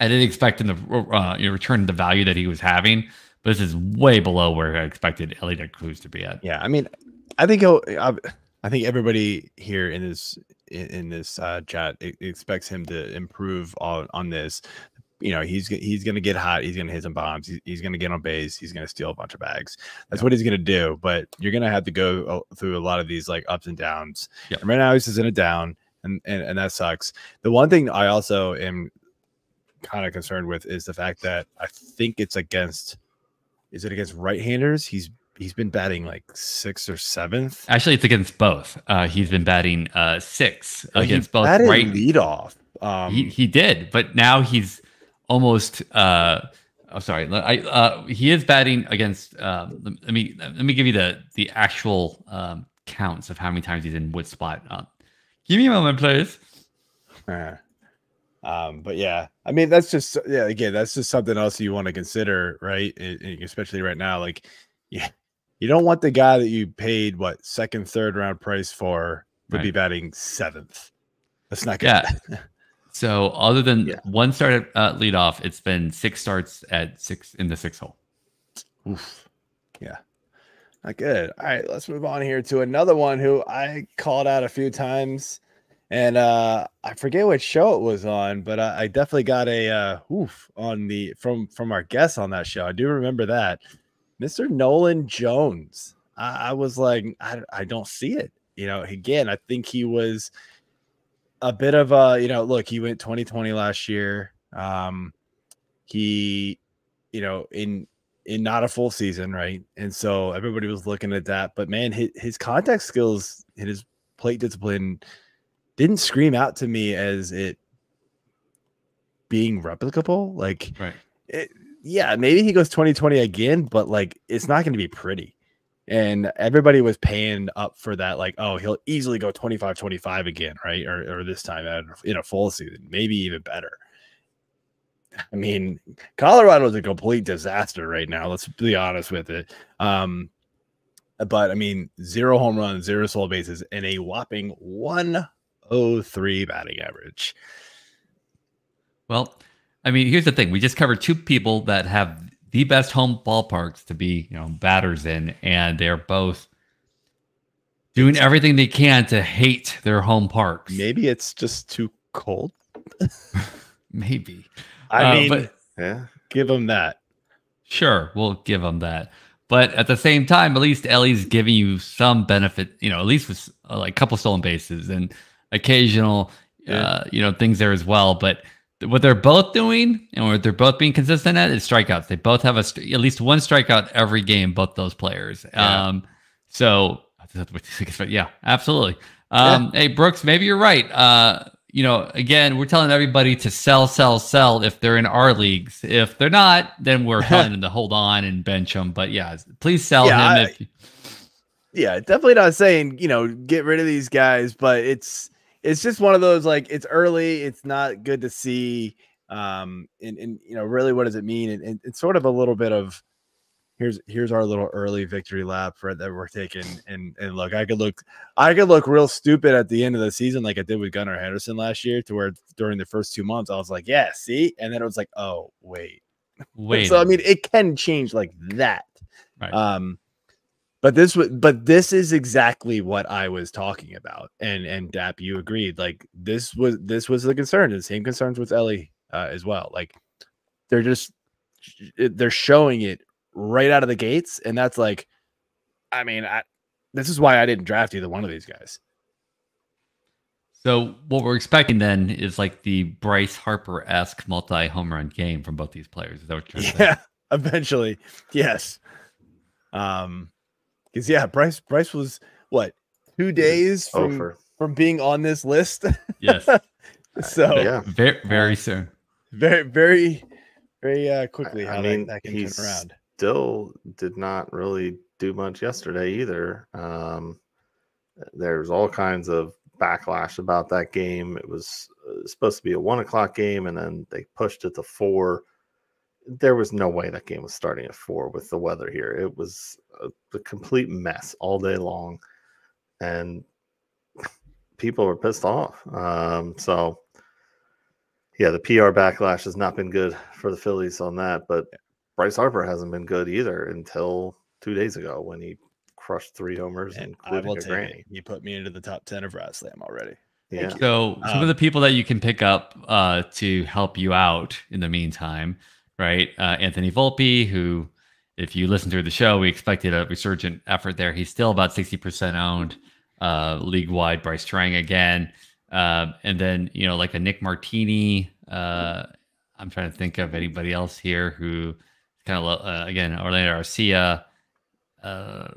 I didn't expect him to uh, you know, return the value that he was having, but this is way below where I expected Elliot Cruz to be at. Yeah, I mean, I think he'll. I think everybody here in this in this uh, chat expects him to improve on on this. You know, he's he's gonna get hot. He's gonna hit some bombs. He's, he's gonna get on base. He's gonna steal a bunch of bags. That's what he's gonna do. But you're gonna have to go uh, through a lot of these like ups and downs. And right now he's just in a down, and, and and that sucks. The one thing I also am kind of concerned with is the fact that I think it's against is it against right-handers? He's he's been batting like sixth or seventh. Actually, it's against both. Uh, he's been batting uh, six against both right lead off. Um, he, he did, but now he's almost. Uh, oh, sorry. I uh, he is batting against. Um, let me let me give you the the actual um, counts of how many times he's in which spot. Uh, give me a moment, please. Uh, um, but yeah, I mean, that's just yeah. Again, that's just something else you want to consider, right? It, especially right now, like <laughs> yeah, you don't want the guy that you paid what second, third round price for would right. be batting seventh. That's not good. Yeah. <laughs> so other than yeah. one start at uh, leadoff, it's been six starts at six in the six hole. Oof. Yeah. Not good. All right, let's move on here to another one who I called out a few times and uh I forget what show it was on, but I, I definitely got a uh oof on the from from our guest on that show. I do remember that. Mr. Nolan Jones. I, I was like, I, I don't see it. You know, again, I think he was a bit of a, you know, look, he went 2020 last year. Um, he, you know, in in not a full season, right? And so everybody was looking at that. But man, his, his contact skills, and his plate discipline didn't scream out to me as it being replicable. Like, right. It, yeah, maybe he goes 2020 again, but like it's not going to be pretty. And everybody was paying up for that, like, oh, he'll easily go 25 25 again, right? Or, or this time in a full season, maybe even better. I mean, Colorado is a complete disaster right now. Let's be honest with it. Um, but I mean, zero home runs, zero solo bases, and a whopping 103 batting average. Well, I mean, here's the thing: we just covered two people that have the best home ballparks to be, you know, batters in, and they're both doing everything they can to hate their home parks. Maybe it's just too cold. <laughs> Maybe. I uh, mean, but, yeah, give them that. Sure, we'll give them that. But at the same time, at least Elly's giving you some benefit, you know, at least with uh, like a couple stolen bases and occasional yeah. uh, you know, things there as well. But what they're both doing and what they're both being consistent at is strikeouts. They both have a at least one strikeout every game. Both those players. Yeah. Um, so yeah, absolutely. Um, yeah. Hey Brooks, maybe you're right. Uh, you know, again, we're telling everybody to sell, sell, sell if they're in our leagues. If they're not, then we're <laughs> telling them to hold on and bench them. But yeah, please sell yeah, him. I, if, yeah, definitely not saying you know get rid of these guys, but it's it's just one of those like it's early, it's not good to see, um, and and you know really what does it mean? And, and it's sort of a little bit of here's here's our little early victory lap for that we're taking and and look i could look i could look real stupid at the end of the season like i did with gunnar henderson last year to where during the first two months i was like yeah see and then it was like oh wait <laughs> wait so i mean it can change like that right. um but this was but this is exactly what i was talking about and and dap you agreed like this was this was the concern the same concerns with elly uh, as well like they're just they're showing it right out of the gates. And that's like, I mean, I, this is why I didn't draft either one of these guys. So what we're expecting then is like the Bryce Harper esque multi home run game from both these players. Is that what you're saying? Yeah, <laughs> eventually, yes. Um, because yeah, Bryce Bryce was what two days from Over. from being on this list. Yes. <laughs> so yeah, very very soon. Very very very uh, quickly. How I mean, that, that can turn around still did not really do much yesterday either. Um, there's all kinds of backlash about that game. It was uh, supposed to be a one o'clock game, and then they pushed it to four. There was no way that game was starting at four with the weather here. It was a, a complete mess all day long, and <laughs> people were pissed off. Um, so, yeah, the PR backlash has not been good for the Phillies on that, but Bryce Harper hasn't been good either until two days ago when he crushed three homers and including a granny. You put me into the top ten of Rat Slam already. Yeah. So some um, of the people that you can pick up uh, to help you out in the meantime, right? Uh, Anthony Volpe, who, if you listen to the show, we expected a resurgent effort there. He's still about sixty percent owned uh, league wide. Brice Turang again, uh, and then you know like a Nick Martini. Uh, I'm trying to think of anybody else here who kind of uh, again Orlando Arcia, uh,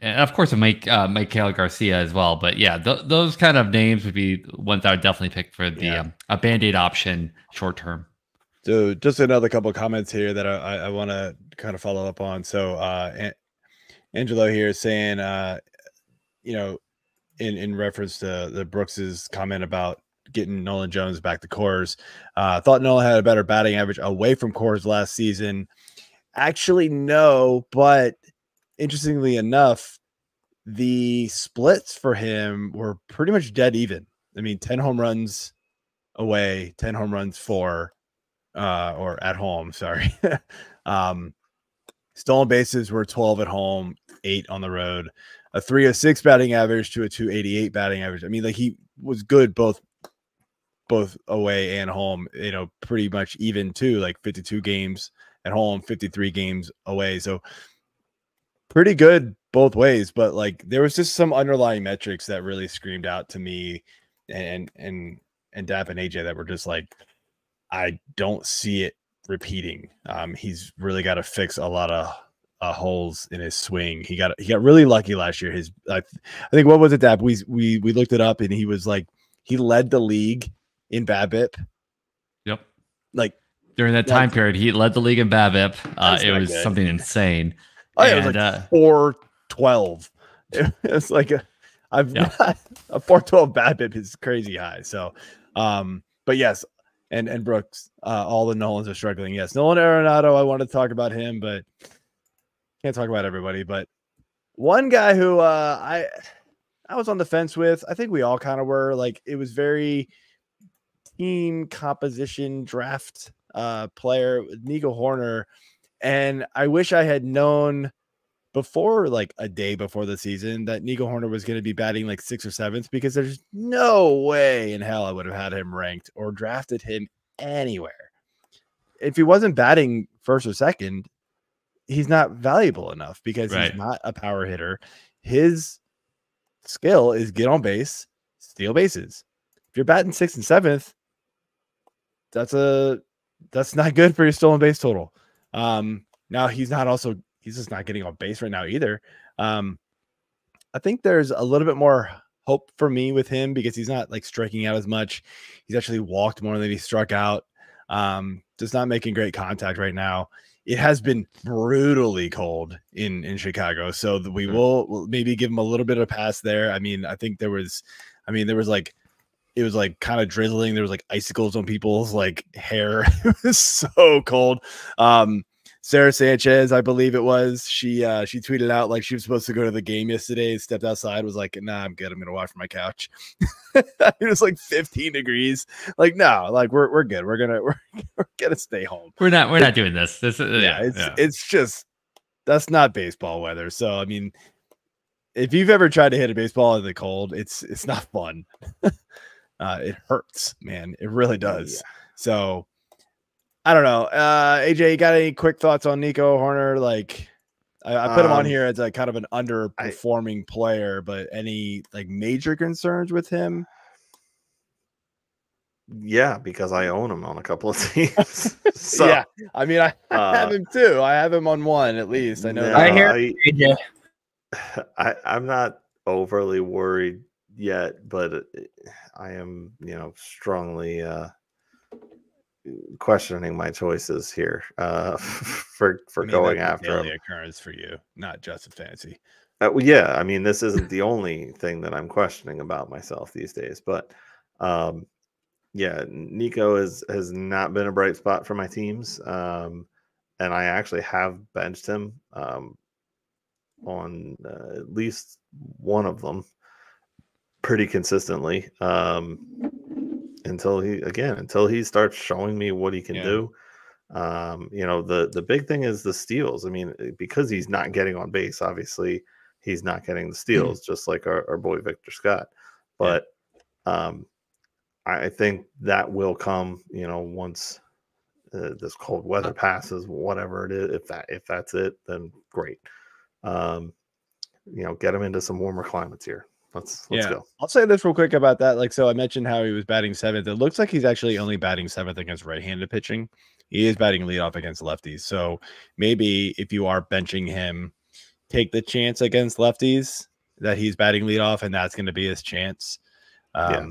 and of course Mike uh, Maikel Garcia as well. But yeah, th- those kind of names would be ones I would definitely pick for the yeah. um, a band aid option short term. So just another couple comments here that I, I want to kind of follow up on. So uh, An- Angelo here is saying, uh, you know, in in reference to the Brooks's comment about getting Nolan Jones back to Coors. Uh, thought Nolan had a better batting average away from Coors last season. Actually, no, but interestingly enough, the splits for him were pretty much dead even. I mean, 10 home runs away, 10 home runs for uh or at home, sorry. <laughs> um stolen bases were 12 at home, 8 on the road. A 306 batting average to a 288 batting average. I mean, like he was good both both away and home, you know, pretty much even too, like 52 games at home, 53 games away. So pretty good both ways, but like there was just some underlying metrics that really screamed out to me and and and Dap and AJ that were just like, I don't see it repeating. Um, he's really got to fix a lot of uh, holes in his swing. He got he got really lucky last year. His I, I think what was it that We we we looked it up and he was like he led the league in BABIP. Yep. Like during that time period. He led the league in BABIP. Uh, it was good. something insane. Oh, yeah, and, it was like uh, four twelve. <laughs> It's like a I've yeah. <laughs> a four twelve BABIP is crazy high. So, um, but yes, and and Brooks, uh, all the Nolans are struggling. Yes, Nolan Arenado. I want to talk about him, but can't talk about everybody. But one guy who uh, I I was on the fence with. I think we all kind of were. Like it was very team composition draft uh, player, Nico Hoerner, And I wish I had known before, like a day before the season, that Nico Hoerner was going to be batting like sixth or seventh because there's no way in hell I would have had him ranked or drafted him anywhere. If he wasn't batting first or second, he's not valuable enough because right. he's not a power hitter. His skill is get on base, steal bases If you're batting sixth and seventh, that's a that's not good for your stolen base total. Um, now he's not also he's just not getting on base right now either. Um, I think there's a little bit more hope for me with him because he's not like striking out as much. He's actually walked more than he struck out. Um, just not making great contact right now. It has been brutally cold in in Chicago, so we mm-hmm. will maybe give him a little bit of pass there. I mean, I think there was, I mean, there was like it was like kind of drizzling. There was like icicles on people's like hair. <laughs> it was so cold. Um, Sarah Sanchez, I believe it was. She uh she tweeted out like she was supposed to go to the game yesterday, stepped outside, was like, nah, I'm good. I'm gonna watch from my couch. <laughs> it was like 15 degrees. Like, no, like we're we're good. We're gonna we're, <laughs> we're gonna stay home. We're not we're not doing this. This is yeah, it's yeah. it's just that's not baseball weather. So I mean, if you've ever tried to hit a baseball in the cold, it's it's not fun. <laughs> uh it hurts, man. It really does. Yeah. So I don't know. Uh, AJ, you got any quick thoughts on Nico Hoerner? Like, I, I put um, him on um, here as a kind of an underperforming I, player, but any like major concerns with him? Yeah, because I own him on a couple of <laughs> teams. <laughs> so, yeah, I mean, I, uh, have him too. I have him on one at least. I know. No, I hear. I, AJ. I, I'm not overly worried yet, but I am, you know, strongly uh, questioning my choices here uh, <laughs> for for I mean, going after daily him. occurrence for you, not just a fantasy. Uh, well, yeah, I mean, this isn't the only thing that I'm questioning about myself these days, but um, yeah, Nico has has not been a bright spot for my teams, um, and I actually have benched him um, on uh, at least one of them pretty consistently. Um, until he again until he starts showing me what he can yeah. do. Um, you know, the the big thing is the steals. I mean, eh, because he's not getting on base, obviously he's not getting the mm-hmm. steals, mm-hmm. just like our, our boy Victor Scott. But yeah. um, I think that will come, you know, once uh, this cold weather passes, whatever it is. If that if that's it, then great. Um, you know, get him into some warmer climates here. Let's let's yeah. go. I'll say this real quick about that. Like, so I mentioned how he was batting seventh. It looks like he's actually only batting seventh against right-handed pitching. He is batting leadoff against lefties. So maybe if you are benching him, take the chance against lefties that he's batting leadoff, and that's going to be his chance. Um, yeah.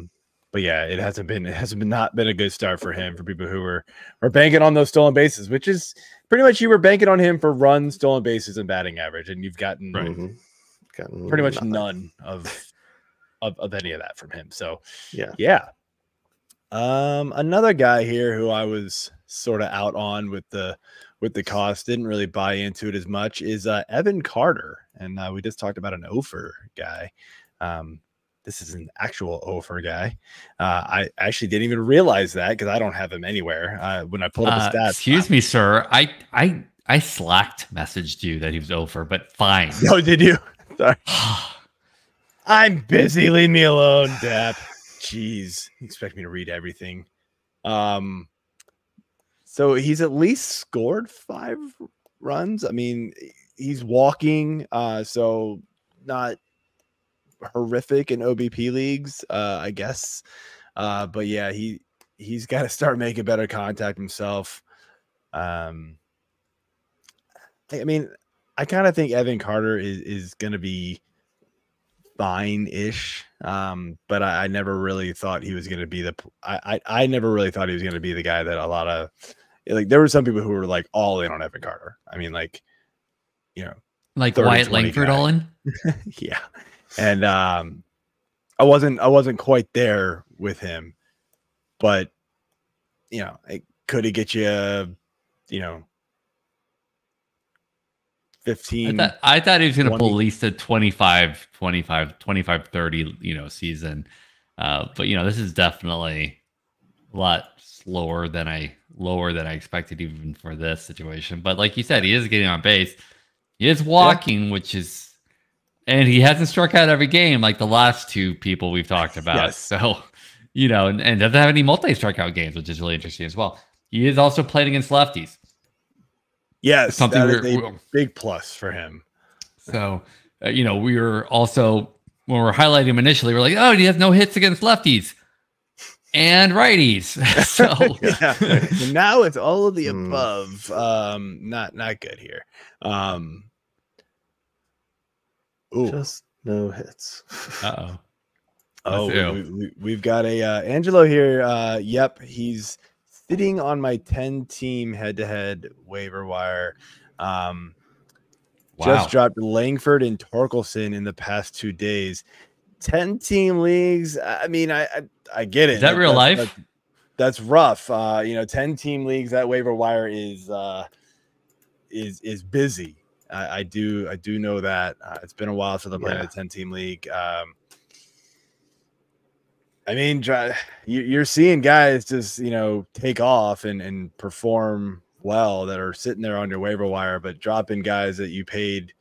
But yeah, it hasn't been it hasn't been not been a good start for him for people who were were banking on those stolen bases, which is pretty much you were banking on him for runs, stolen bases, and batting average, and you've gotten. Right. Mm-hmm gotten pretty much nothing. none of, of of any of that from him. So yeah, yeah. Um, another guy here who I was sort of out on with the with the cost, didn't really buy into it as much, is uh, Evan Carter, and uh, we just talked about an Ofer guy. Um, this is an actual Ofer guy. Uh, I actually didn't even realize that because I don't have him anywhere. Uh, when I pulled up the uh, stats, excuse me, sir, I I I slacked messaged you that he was Ofer, but fine. <laughs> Oh, did you? <laughs> Sorry. <sighs> <sighs> <sighs> I'm busy. Leave me alone, Dap. Jeez, you expect me to read everything. Um, so he's at least scored five runs. I mean, he's walking, uh, so not horrific in OBP leagues, uh, I guess. Uh, but yeah, he he's got to start making better contact himself. Um, I mean, I kind of think Evan Carter is is going to be fine ish. Um, but I, I, never really thought he was going to be the. I, I, I never really thought he was going to be the guy that a lot of like. There were some people who were like all in on Evan Carter. I mean, like, you know, like 30, Wyatt Langford all in. <laughs> yeah, and um, I wasn't I wasn't quite there with him, but you know, it, could he get you, you know, 15 I thought, I thought he was going to pull at least a 25 25 25 30 you know season. Uh, but you know this is definitely a lot slower than i lower than i expected even for this situation. But like you said he is getting on base. He is walking yeah. which is and he hasn't struck out every game like the last two people we've talked about. Yes. so you know and, and doesn't have any multi strikeout games which is really interesting as well. He is also playing against lefties Yes, something a big plus for him. So, uh, you know, we were also when we are highlighting him initially, we are like, oh, he has no hits against lefties. and righties. <laughs> so <laughs> yeah. now it's all of the Hmm. above. Um, not not good here. Um, ooh. Just no hits. <laughs> uh-oh. Oh, we, we, we've got a uh, Angelo here. Uh, yep, he's sitting on my 10 team head to head waiver wire. Um, Wow. Just dropped Langford and Torkelson in the past two days. 10 team leagues. I mean, I I, I get it. Is that real That's- life? That's, that's rough. Uh, you know, 10 team leagues, that waiver wire is uh is is busy. I, I do I do know that. Uh, it's been a while since I played in a 10 team league. Um I mean, you- you're seeing guys just you know take off and and perform well that are sitting there on your waiver wire, but dropping guys that you paid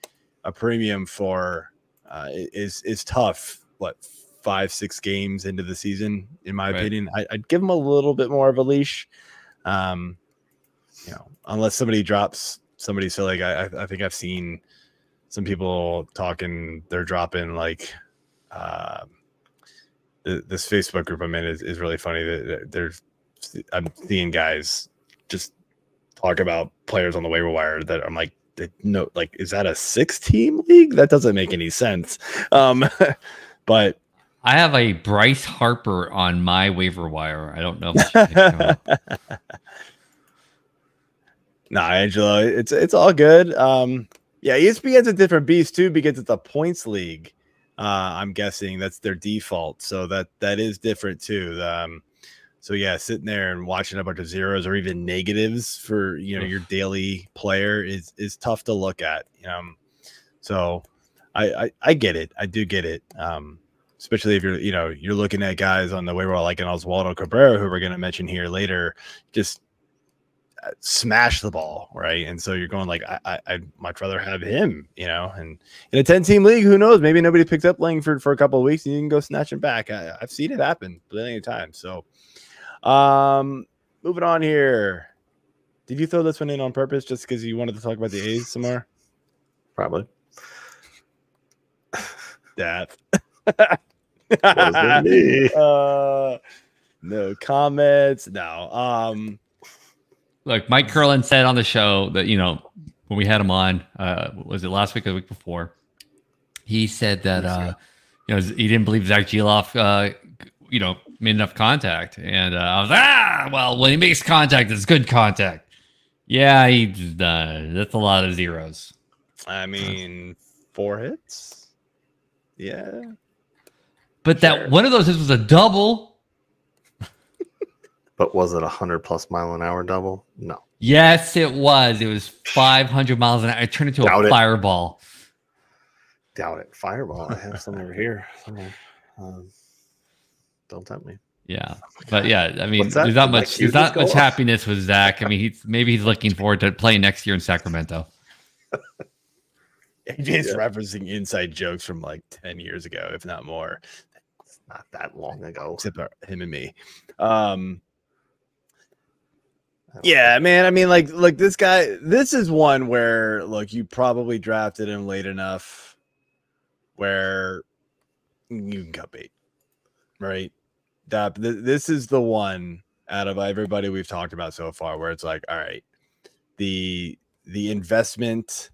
a premium for uh, is is tough. What five six games into the season, in my Right. opinion, I, I'd give them a little bit more of a leash. Um, you know, unless somebody drops somebody so like I I- think I've seen some people talking they're dropping like um this Facebook group I'm in is, is really funny that there's I'm seeing guys just talk about players on the waiver wire that I'm like no like is that a six team league that doesn't make any sense um <laughs> but I have a Bryce Harper on my waiver wire. I don't know if I should pick him up. <laughs> Nah, Angelo, it's it's all good. Um, yeah, ESPN's a different beast too because it's a points league. Uh, I'm guessing that's their default, so that that is different too. Um, so yeah, sitting there and watching a bunch of zeros or even negatives for you know your daily player is is tough to look at. Um, so I, I I get it, I do get it. Um, especially if you're you know you're looking at guys on the wire like an Oswaldo Cabrera, who we're going to mention here later, just smash the ball, right? And so you're going like, I, I, I'd much rather have him, you know. And in a 10 team league, who knows? Maybe nobody picked up Langford for a couple of weeks and you can go snatch him back. I, I've seen it happen plenty of times. So, um, moving on here. Did you throw this one in on purpose just because you wanted to talk about the A's some more? Probably. That. <laughs> Uh, no comments. No. Um, Look, Mike Curlin said on the show that you know when we had him on, uh, was it last week or the week before? He said that uh, you know he didn't believe Zack Gelof, uh, you know, made enough contact, and uh, I was ah, well, when he makes contact, it's good contact. Yeah, he uh, that's a lot of zeros. I mean, four hits. Yeah. But that one of those hits was a double. But was it a hundred plus mile an hour double? No. Yes, it was. It was 500 miles an hour. I turned into Doubt a it. fireball. Doubt it. Fireball. I have some over here. somewhere. Um, don't tempt me. Yeah, but yeah, I mean, What's that? there's not Did much. There's not much off? happiness with Zack. I mean, he's maybe he's looking forward to playing next year in Sacramento. <laughs> AJ's Yeah. referencing inside jokes from like 10 years ago, if not more, It's not that long ago. except him and me. Um, Yeah, man. I mean, like, like this guy, this is one where, look, you probably drafted him late enough where you can cut bait, right? That th- this is the one out of everybody we've talked about so far where it's like, all right, the the investment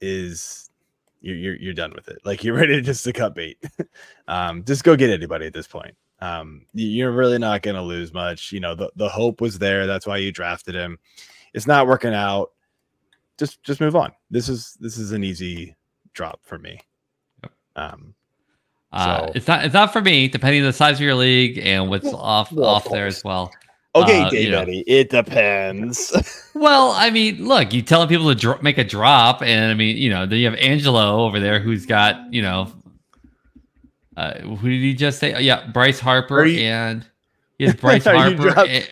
is you're you're, you're done with it. Like you're <laughs> ready to just to cut bait. <laughs> um, just go get anybody at this point. Um, you're really not going to lose much. You know, the, the hope was there. That's why you drafted him. It's not working out. Just just move on. This is this is an easy drop for me. Yep. Um, Uh, it's not. It's not for me. Depending on the size of your league and what's off well, of off there as well. okay, Uh, Dave you know. Eddie, it depends. <laughs> Well, I mean, look, you telling people to dro- make a drop, and I mean, you know, then you have Angelo over there who's got, you know, uh, who did he just say? Oh, yeah, Bryce Harper you- and <laughs> has Bryce Harper and-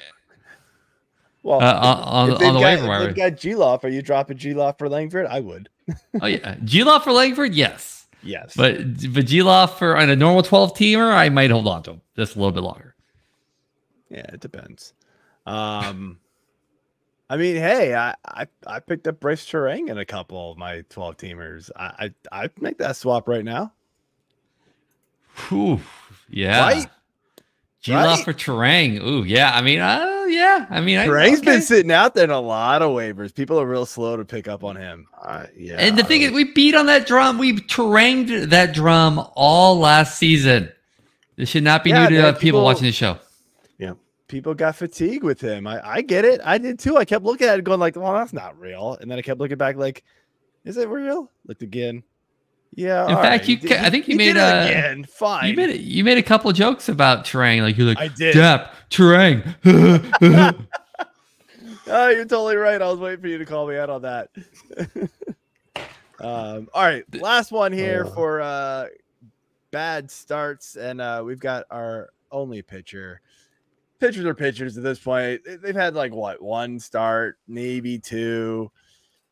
well, uh, on, on, the waiver if wire. they've got Gelof, are you dropping Gelof for Langford? I would. <laughs> Oh yeah, Gelof for Langford, yes, Yes, but but Gelof for on a normal twelve teamer, I might hold on to him just a little bit longer. Yeah, it depends. Um, <laughs> I mean, hey, I, I I picked up Brice Turang in a couple of my twelve teamers. I I I'd make that swap right now. Whew, yeah. Right? G Love for Turang. Ooh, yeah. I mean, uh, yeah. I mean, Turang's okay. been sitting out there in a lot of waivers. People are real slow to pick up on him. Uh, yeah. And the thing is, we beat on that drum. We Turanged that drum all last season. This should not be yeah, new to people, people, watching the show. Yeah. People got fatigued with him. I, I get it. I did too. I kept looking at it going like, well, that's not real. And then I kept looking back like, is it real? Looked again. Yeah. In fact, right. you, I think you, you made a again. Fine. You made a, you made a couple jokes about Turang. Like you're like, I did. Dap Turang. <laughs> oh, you're totally right. I was waiting for you to call me out on that. <laughs> um, all right, last one here uh, for uh, bad starts, and uh, we've got our only pitcher. Pitchers are pitchers at this point. They've had like what one start, maybe two.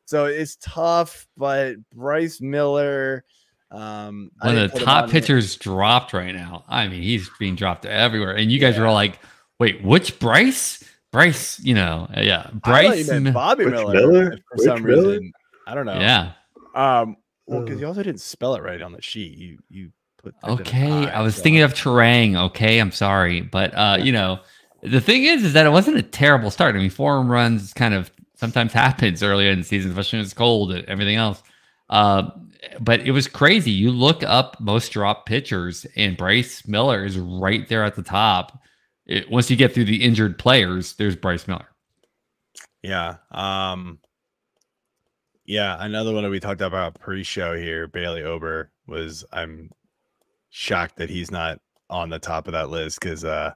So it's tough, but Bryce Miller. Um, One of the top pitchers dropped right now. I mean, he's being dropped everywhere. And you guys yeah. are all like, wait, which Bryce? Bryce, you know, uh, yeah. Bryce. Bobby Miller, Miller, for which some Miller? reason. I don't know. Yeah. Um, well, because you also didn't spell it right on the sheet. You you put Okay. I was so. thinking of Turang. Okay. I'm sorry. But uh, you know, the thing is, is that it wasn't a terrible start. I mean, four runs kind of sometimes happens earlier in the season, especially when it's cold and everything else. Uh, but it was crazy. You look up most drop pitchers, and Bryce Miller is right there at the top. It, once you get through the injured players, there's Bryce Miller. Yeah. Um, yeah. Another one that we talked about pre-show here, Bailey Ober was. I'm shocked that he's not on the top of that list because uh,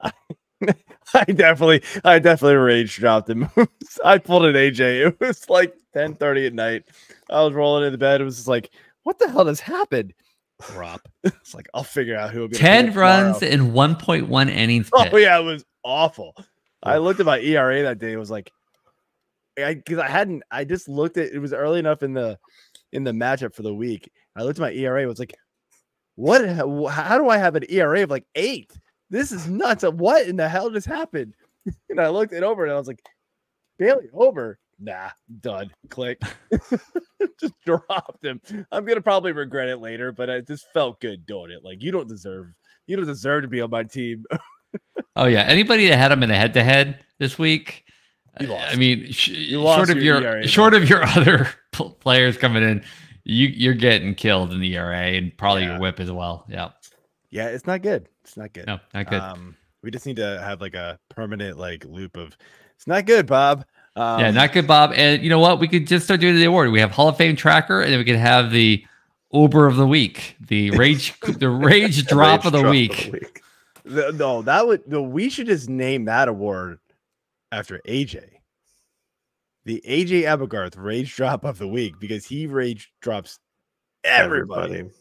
I <laughs> <laughs> definitely, I definitely rage dropped him. <laughs> I pulled an AJ. It was like 10 30 at night. I was rolling in the bed. It was just like, what the hell has happened? Drop. <laughs> It's like, I'll figure out who will 10 runs in 1.1 innings. Pitch. Oh, yeah. It was awful. I looked at my ERA that day. It was like, I, because I hadn't, I just looked at it was early enough in the, in the matchup for the week. I looked at my ERA. It was like, what, how do I have an ERA of like eight? This is nuts. What in the hell just happened? <laughs> And I looked it over and I was like, Bailey Ober. Nah, done. Click. <laughs> just dropped him. I'm gonna probably regret it later, but it just felt good doing it. Like you don't deserve you don't deserve to be on my team. <laughs> oh yeah. Anybody that had him in a head to head this week. I mean, sh- short of your, your short of your other players coming in, you you're getting killed in the ERA and probably yeah. your whip as well. Yeah. Yeah, it's not good. It's not good. No, not good. Um, we just need to have like a permanent like loop of it's not good, Bob. Um, yeah, not good, Bob. And you know what? We could just start doing the award. We have Hall of Fame tracker, and then we could have the Uber of the week, the <laughs> rage, the rage <laughs> drop, rage of, the drop week. of the week. The, no, that would no. We should just name that award after AJ. The AJ Applegarth rage drop of the week because he rage drops everybody. everybody.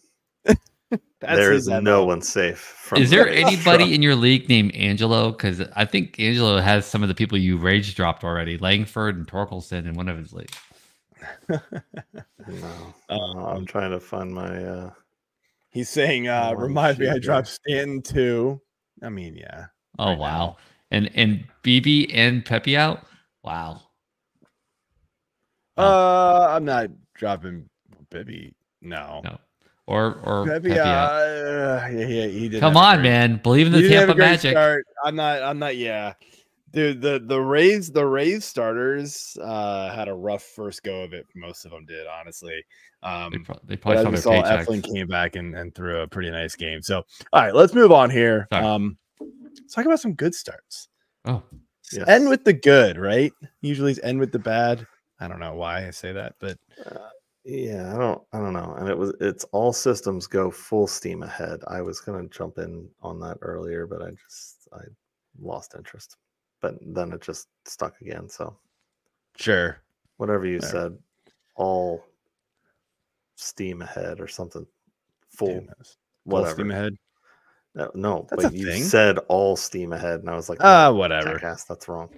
<laughs> there is no one safe. is there anybody in your league named Angelo? Because I think Angelo has some of the people you rage dropped already, Langford and Torkelson in one of his leagues. <laughs> no, um, I'm trying to find my. uh He's saying, uh "Remind me, I dropped Stanton too." I mean, yeah. Oh right wow, now. and and BB and Pepe out. Wow. Uh, I'm not dropping Pepe. No. No or or Pepe, uh, yeah, yeah, he did. Come on, man, believe in the Tampa Magic. Start. I'm not. I'm not. Yeah, dude. The the Rays, the Rays starters uh, had a rough first go of it. Most of them did, honestly. Um, they, pro- they probably saw, saw Eflin came back and, and threw a pretty nice game. So, all right, let's move on here. Sorry. Um, let's talk about some good starts. Oh, yes. end with the good, right? Usually, end with the bad. I don't know why I say that, but uh, yeah, I don't I don't know. And it was it's all systems go full steam ahead. I was gonna jump in on that earlier, but I just I lost interest. But then it just stuck again. So sure. Whatever you said, all steam ahead or something. Full whatever. Full steam ahead. No, no That's but you thing. said all steam ahead, and I was like, ah, uh, whatever. Jackass, that's wrong.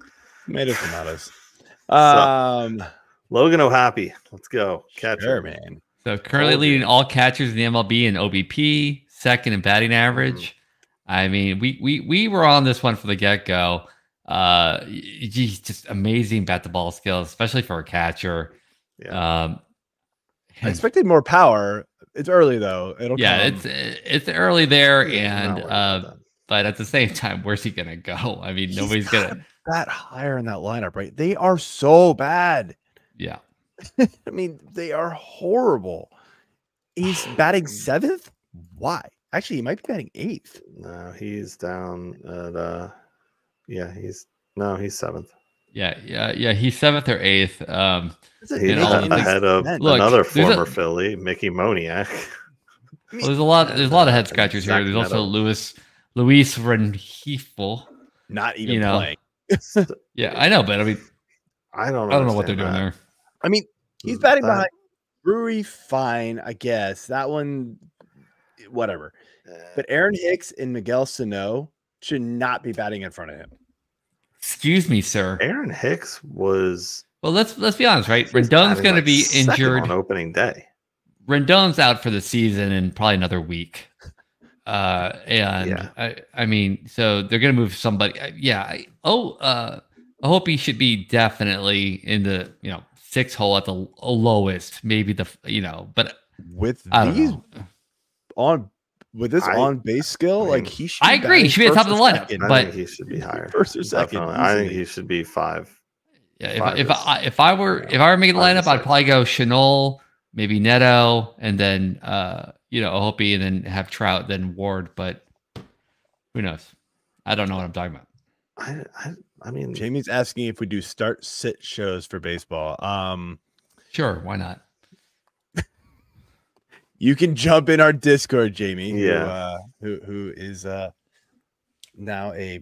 Made of tomatoes. <laughs> um so, Logan O'Hoppe. Let's go. Catcher. Sure, man. So currently leading all catchers in the MLB in OBP, second in batting average. Mm. I mean, we we we were on this one from the get go. Uh, geez, just amazing bat the ball skills, especially for a catcher. Yeah. Um, I expected more power. It's early though. It'll yeah, come. it's it's early there, and uh, but at the same time, where's he gonna go? I mean, He's nobody's gonna. that higher in that lineup, right? They are so bad. Yeah, <laughs> I mean, they are horrible. He's <sighs> batting seventh. Why? Actually, he might be batting eighth. No, he's down at uh yeah, he's no, he's seventh. yeah, yeah, yeah. He's seventh or eighth. Um, That's a He's all a- of ahead of. Look, another there's a- former Philly, Mickey Moniak. well, there's a lot. There's a lot of head scratchers Zach here. There's also Neto. Luis Luis Rengifo. Not even You know, playing. <laughs> Yeah, I know, but I mean, I don't. I don't know what they're understand doing that. there. I mean, he's batting That- behind Drury. Fine, I guess that one, whatever. But Aaron Hicks and Miguel Sano should not be batting in front of him. Excuse me, sir. Aaron Hicks was Well, let's let's be honest, right? Rendon's batting, going to be injured. on opening day. Rendon's out for the season and probably another week. Uh, and Yeah. I, I mean, so they're going to move somebody. uh, Yeah. I, oh, uh, I hope he should be definitely in the you know six hole at the lowest, maybe the you know, but With I these know. on with this I- on base skill, I like he should. I agree, he should be at the top of the or lineup, second. I But- think he should be higher. First or second, Definitely. I think he should be five. Yeah, if, Five if is- I if I were if I were making the lineup, I'd probably go Schanuel, maybe Neto, and then uh you know Hoppy, and then have Trout, then Ward. But who knows? I don't know what I'm talking about. I, I, I mean, Jamie's asking if we do start sit shows for baseball. Um, Sure, why not? you can jump in our Discord, Jamie. who, Yeah. uh, who who is uh now a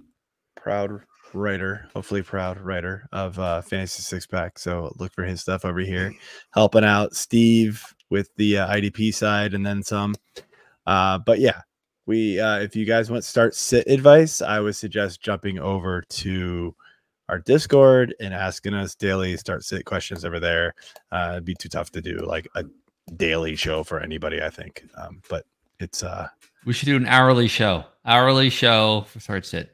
proud writer, hopefully proud writer of uh Fantasy Six Pack. So look for his stuff over here, helping out Steve with the uh, IDP side and then some. Uh, but yeah, we uh, if you guys want start sit advice, I would suggest jumping over to our Discord and asking us daily start sit questions over there. Uh, it'd be too tough to do like a daily show for anybody, I think. Um, but it's uh We should do an hourly show. Hourly show for start sit.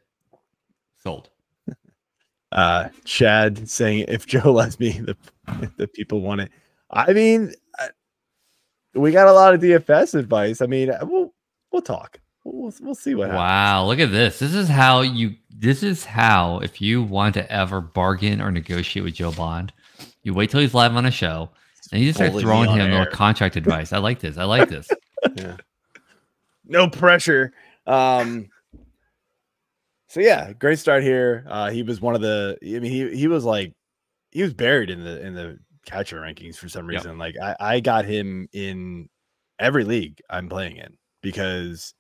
Sold. <laughs> uh Chad saying if Joe <laughs> lets me, the the people want it. I mean, I, we got a lot of DFS advice. I mean, uh, we'll we'll talk. We'll we'll see what happens. Wow, look at this. This is how you this is how if you want to ever bargain or negotiate with Joe Bond, you wait till he's live on a show and you just start throwing him little air. contract <laughs> advice. I like this. I like this. yeah. no pressure. Um so yeah, great start here. Uh he was one of the I mean he he was like he was buried in the in the catcher rankings for some Yep. reason. Like I, I got him in every league I'm playing in because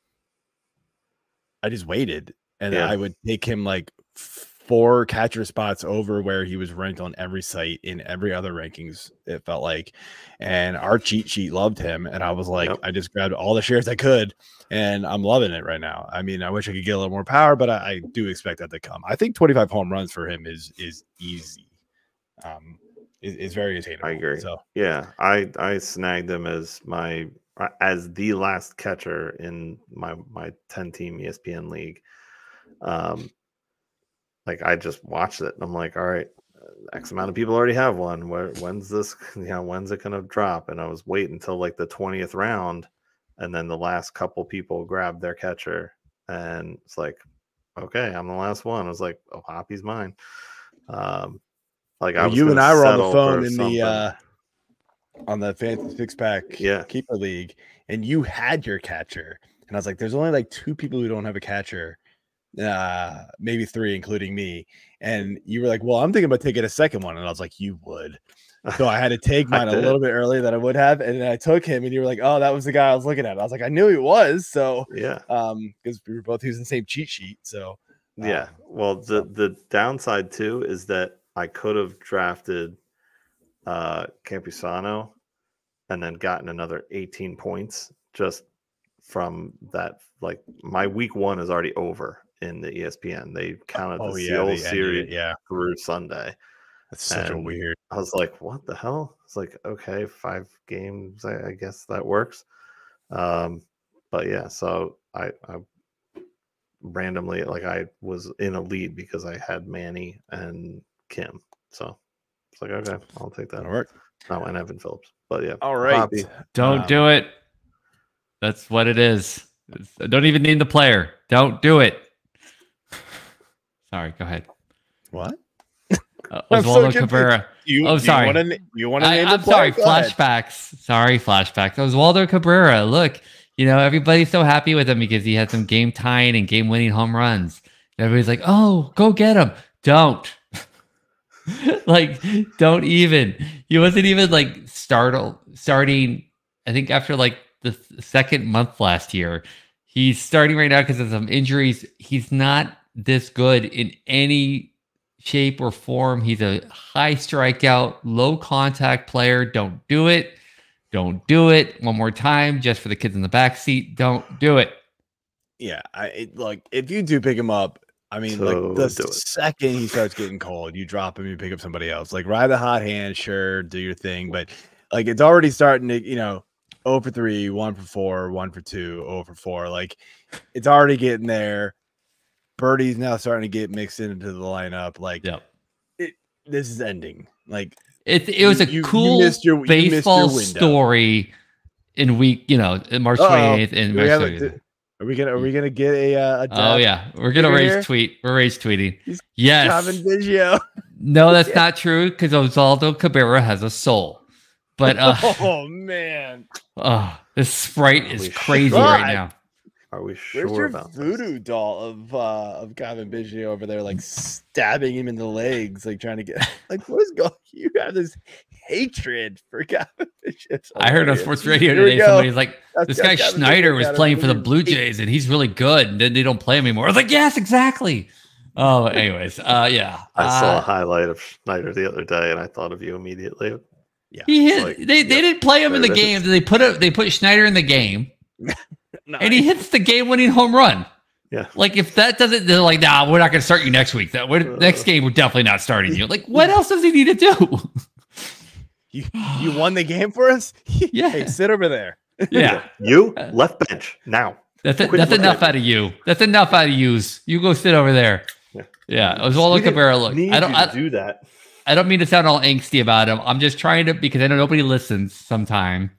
I just waited and Yeah. I would take him like four catcher spots over where he was ranked on every site in every other rankings it felt like and our cheat sheet loved him and i was like Yep. i just grabbed all the shares i could and i'm loving it right now i mean i wish i could get a little more power but i, I do expect that to come i think 25 home runs for him is is easy um is, is very attainable I agree. so Yeah, I I snagged him as my as the last catcher in my my ten team ESPN league. Um, like I just watched it. and I'm like, all right, uh, X amount of people already have one. Where when's this? <laughs> You know, when's it gonna drop? And I was waiting until like the twentieth round, and then the last couple people grabbed their catcher, and it's like, okay, I'm the last one. I was like, oh, Hoppy's mine. Um, like I Well, was you and i were on the phone in something. the uh on the fantasy six pack Yeah. keeper league and you had your catcher and i was like there's only like two people who don't have a catcher uh maybe three including me and you were like well i'm thinking about taking a second one and i was like you would so i had to take <laughs> mine a little bit earlier than i would have and then i took him and you were like oh that was the guy i was looking at i was like i knew he was so yeah. um because we were both using the same cheat sheet so Yeah. um, Well, the the downside too is that I could have drafted uh Campusano and then gotten another 18 points just from that like my week 1 is already over in the ESPN. They counted oh the yeah whole series yeah through Sunday. that's such a weird I was like, what the hell? It's like, okay, five games. I, I guess that works. Um, but yeah, so I, I randomly like I was in a lead because I had Manny and Kim. So it's like, okay, I'll take that. that'll work Oh, and Evan Phillips. But yeah, all right Hoppy. Don't Um, do it. That's what it is. Don't even name the player. Don't do it. Sorry, go ahead. What? Uh, <laughs> Oswaldo so Cabrera. You, Oh, sorry. You want to I, name I'm the player? sorry. Go ahead. Flashbacks. Sorry, flashbacks. Oswaldo Cabrera. Look, you know everybody's so happy with him because he had some game tying and game winning home runs. Everybody's like, "Oh, go get him!" Don't. <laughs> like, don't even. He wasn't even like startled starting. I think after like the th- second month last year, he's starting right now because of some injuries. He's not this good in any shape or form. He's a high strikeout, low contact player. Don't do it. Don't do it. One more time, just for the kids in the back seat. Don't do it. Yeah, I like if you do pick him up, I mean, So like the second he starts getting cold, you drop him, you pick up somebody else. Like ride the hot hand, sure, do your thing, but like it's already starting to, you know, 0 for 3, 1 for 4, 1 for 2, 0 for 4. Like it's already getting there. Birdie's now starting to get mixed into the lineup. Like Yep. this is ending. Like It, it was You- a you- you cool you your baseball story in week, you know, in March Uh-oh. 28th and March have 28th. Do- are we gonna are we gonna get a uh, a Oh yeah, we're gonna Figure raise here? tweet. We're raise tweeting. He's Yes. Cavan Biggio. No, <laughs> that's not true because Oswaldo Cabrera has a soul. But uh, <laughs> oh man. oh, this sprite is crazy shit. right now. Are we sure Where's your about this? voodoo doll of uh of Cavan Biggio over there, like stabbing him in the legs, like trying to get like what is going? <laughs> You have this hatred for <laughs> Cavan Biggio. I heard on sports radio Here today somebody's like, That's- this that's guy Calvin Schneider Biggio was playing for the Blue. Jays and he's really good. And then they don't play him anymore. I was like, yes, exactly. Oh, anyways, uh, yeah. I saw a Uh, highlight of Schneider the other day, and I thought of you immediately. Yeah, he hit, like, they, they didn't play him in the there it is. game. They put a, they put Schneider in the game <laughs> and he hits the game winning home run. Yeah. Like if that doesn't, they're like, nah, we're not going to start you next week. That we're, next game, we're definitely not starting you. Like, what <laughs> else does he need to do? You you won the game for us? <laughs> Yeah. Hey, sit over there. yeah, You left bench now. that's it, Quit that's enough out of you. That's enough out of yous. You go sit over there. Yeah. Yeah, Oswaldo We didn't Cabrera. Look, need I don't, you to I, do that. I don't mean to sound all angsty about him. I'm just trying to because I know nobody listens. Sometime,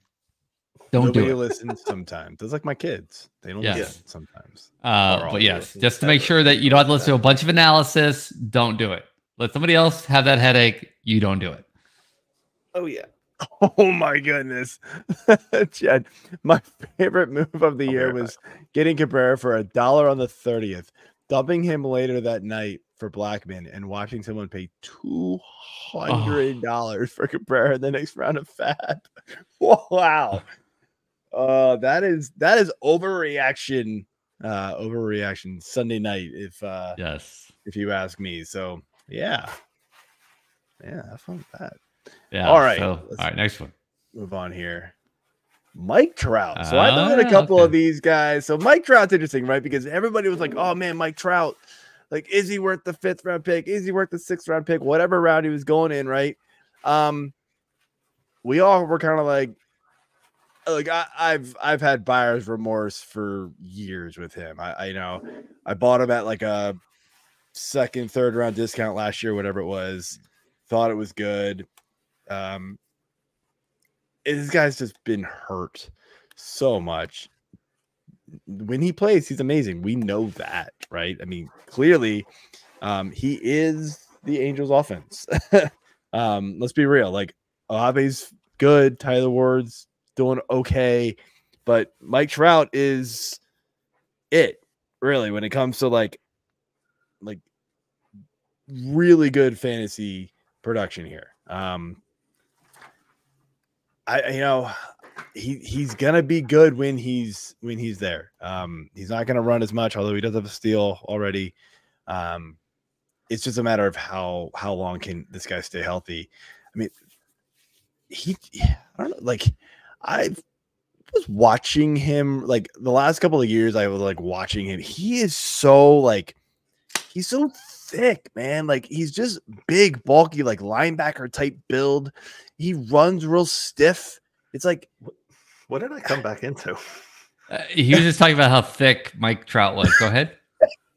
don't Nobody do it. listens sometimes. It's like my kids. They don't Yes. listen sometimes. Uh, but you yes, just to make sure that you don't have to listen to a bunch of analysis. Don't do it. Let somebody else have that headache. You don't do it. Oh yeah. <laughs> Oh my goodness. <laughs> Chad, my favorite move of the I'll year was getting Cabrera for a dollar on the 30th, dumping him later that night for Blackmon, and watching someone pay $200 for Cabrera in the next round of Fab. <laughs> wow. Uh, that is that is overreaction. Uh, overreaction Sunday night, if uh, Yes. if you ask me. So yeah, yeah, have fun with that. Yeah. All right, So, all. Next one. move on here. Mike Trout. So I looked at a Ah, couple of these guys. So Mike Trout's interesting, right? Because everybody was like, "Oh man, Mike Trout, like, is he worth the fifth round pick? Is he worth the sixth round pick? Whatever round he was going in, right?" Um, we all were kind of like, like I, I've I've had buyer's remorse for years with him. I, I you know I bought him at like a second, third round discount last year, whatever it was. Thought it was good. Um, this guy's just been hurt so much. When he plays, he's amazing. We know that, right? I mean, clearly, um, he is the Angels' offense. <laughs> um, let's be real. Like Abe's good, Taylor Ward's doing okay, but Mike Trout is it really when it comes to like like really good fantasy production here. Um, I you know he he's gonna be good when he's when he's there. Um, he's not gonna run as much, although he does have a steal already. Um, it's just a matter of how how long can this guy stay healthy. I mean, he I don't know, like I was watching him like the last couple of years. I was like watching him. He is so like he's so thick, man. Like he's just big, bulky, like linebacker type build. He runs real stiff. It's like What did I come back into? Uh, he was just talking about how thick Mike Trout was. Go ahead.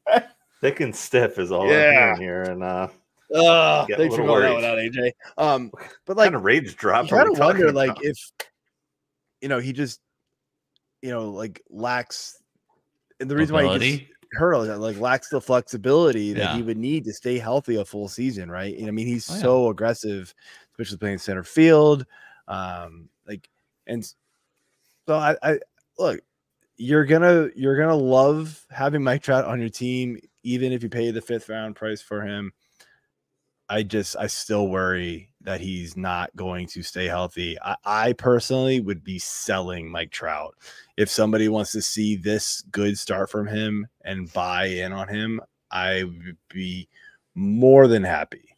<laughs> Thick and stiff is all Yeah. I'm hearing here, and uh, uh Get a thanks for little calling that out, AJ. Um, but like like kind of rage drop. you are kind of wonder talking like if you know he just you know like lacks and the reason why he gets hurt like lacks the flexibility that yeah. he would need to stay healthy a full season, right? And I mean, he's oh, yeah. so aggressive, especially playing center field. Um, like, and so I, I look, you're gonna you're gonna love having Mike Trout on your team, even if you pay the fifth round price for him. I just I still worry that he's not going to stay healthy. I, I, personally would be selling Mike Trout. If somebody wants to see this good start from him and buy in on him, I would be more than happy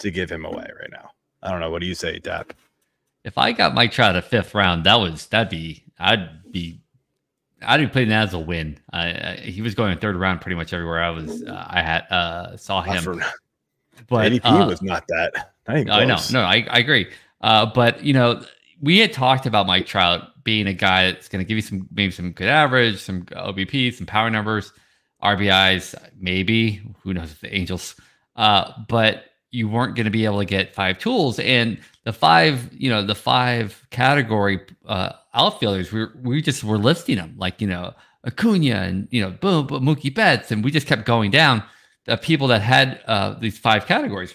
to give him away right now. I don't know. What do you say, Dap? If I got Mike Trout a fifth round, that was that'd be I'd be I'd be playing that as a win. I, he was going third round pretty much everywhere I was. Uh, I had uh, saw him. But ADP uh, was not that. I know. No, I, I agree. Uh, but you know, we had talked about Mike Trout being a guy that's going to give you some maybe some good average, some OBP, some power numbers, RBIs, maybe. Who knows if the Angels. Uh, but you weren't going to be able to get five tools and the five, you know, the five category uh, outfielders. We we just were listing them like you know Acuna and you know boom, boom Mookie Betts, and we just kept going down the people that had uh, these five categories.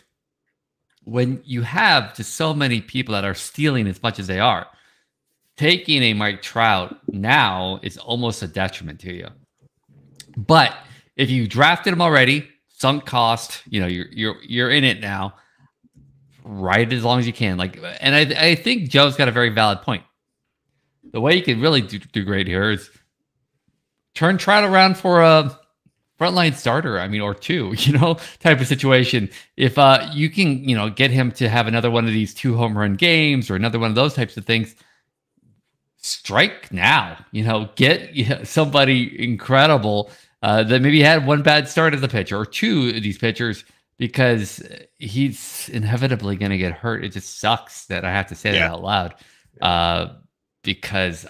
When you have just so many people that are stealing as much as they are, taking a Mike Trout now is almost a detriment to you. But if you drafted him already, sunk cost, you know, you're you're you're in it now. Right as long as you can. Like and I I think Joe's got a very valid point. The way you can really do, do great here is turn Trout around for a frontline starter, I mean, or two, <laughs> you know, type of situation. If uh, you can, you know, get him to have another one of these two home run games or another one of those types of things, strike now. You know, get <laughs> somebody incredible uh, that maybe had one bad start as a pitcher or two of these pitchers because he's inevitably going to get hurt. It just sucks that I have to say yeah. that out loud uh, because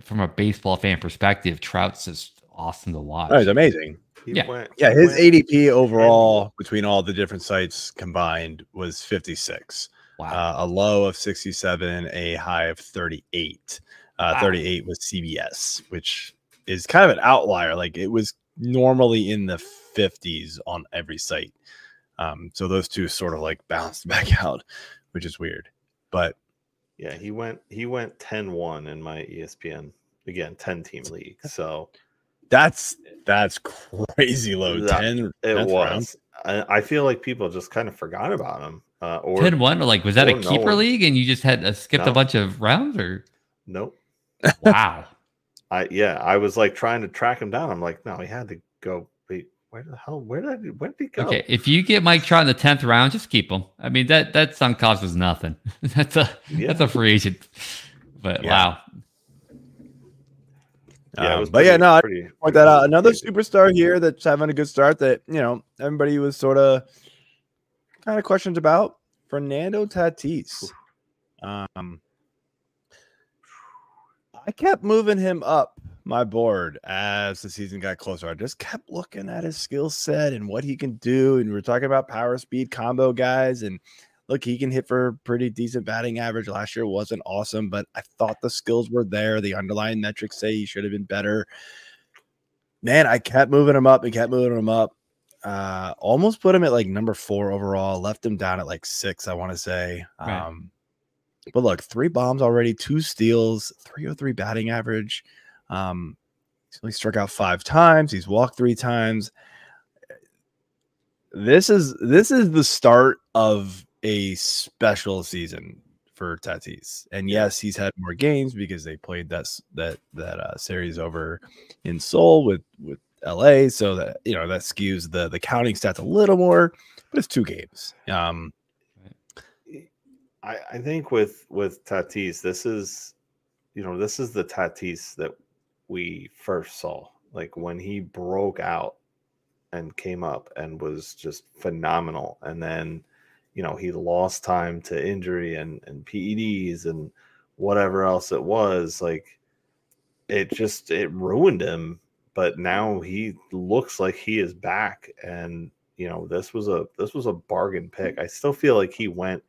from a baseball fan perspective, Trout's just awesome to watch. Oh, it's amazing. He yeah, went, yeah. His went ADP overall between all the different sites combined was 56. Wow. Uh, a low of 67, a high of 38. Uh, wow. 38 was CBS, which is kind of an outlier. Like it was normally in the 50s on every site. Um, so those two sort of like bounced <laughs> back out, which is weird. But yeah, he went he went 10-1 in my ESPN again 10 team league. So that's that's crazy low. That, 10 it was. I, I, feel like people just kind of forgot about him. Uh, or 10 1 like was that a keeper no league and you just had uh, skipped no. a bunch of rounds or nope. Wow. <laughs> I yeah, I was like trying to track him down. I'm like, no, he had to go. Wait, where the hell? Where did where did he go? Okay, if you get Mike Trout in the tenth round, just keep him. I mean that that sunk cost was nothing. <laughs> that's a yeah. that's a free agent. But yeah. wow, yeah, um, but yeah, no, pretty, I point that out. Another superstar here that's having a good start that you know everybody was sort of kind of questions about Fernando Tatis. Um, I kept moving him up my board as the season got closer. I just kept looking at his skill set and what he can do, and we are talking about power speed combo guys and look, he can hit for pretty decent batting average. Last year wasn't awesome, but I thought the skills were there. The underlying metrics say he should have been better. Man, I kept moving him up and kept moving him up. Uh, almost put him at like number four overall, left him down at like six, I want to say. Right. Um, but look, three bombs already, two steals, 303 batting average. Um, he's only struck out five times, he's walked three times. This is this is the start of a special season for Tatis. And yes, he's had more games because they played that that that uh, series over in Seoul with with LA, so that you know that skews the the counting stats a little more, but it's two games. Um I I think with with Tatis, this is you know, this is the Tatis that we first saw. Like when he broke out and came up and was just phenomenal and then you know he lost time to injury and and PEDs and whatever else it was like it just it ruined him but now he looks like he is back and you know this was a this was a bargain pick i still feel like he went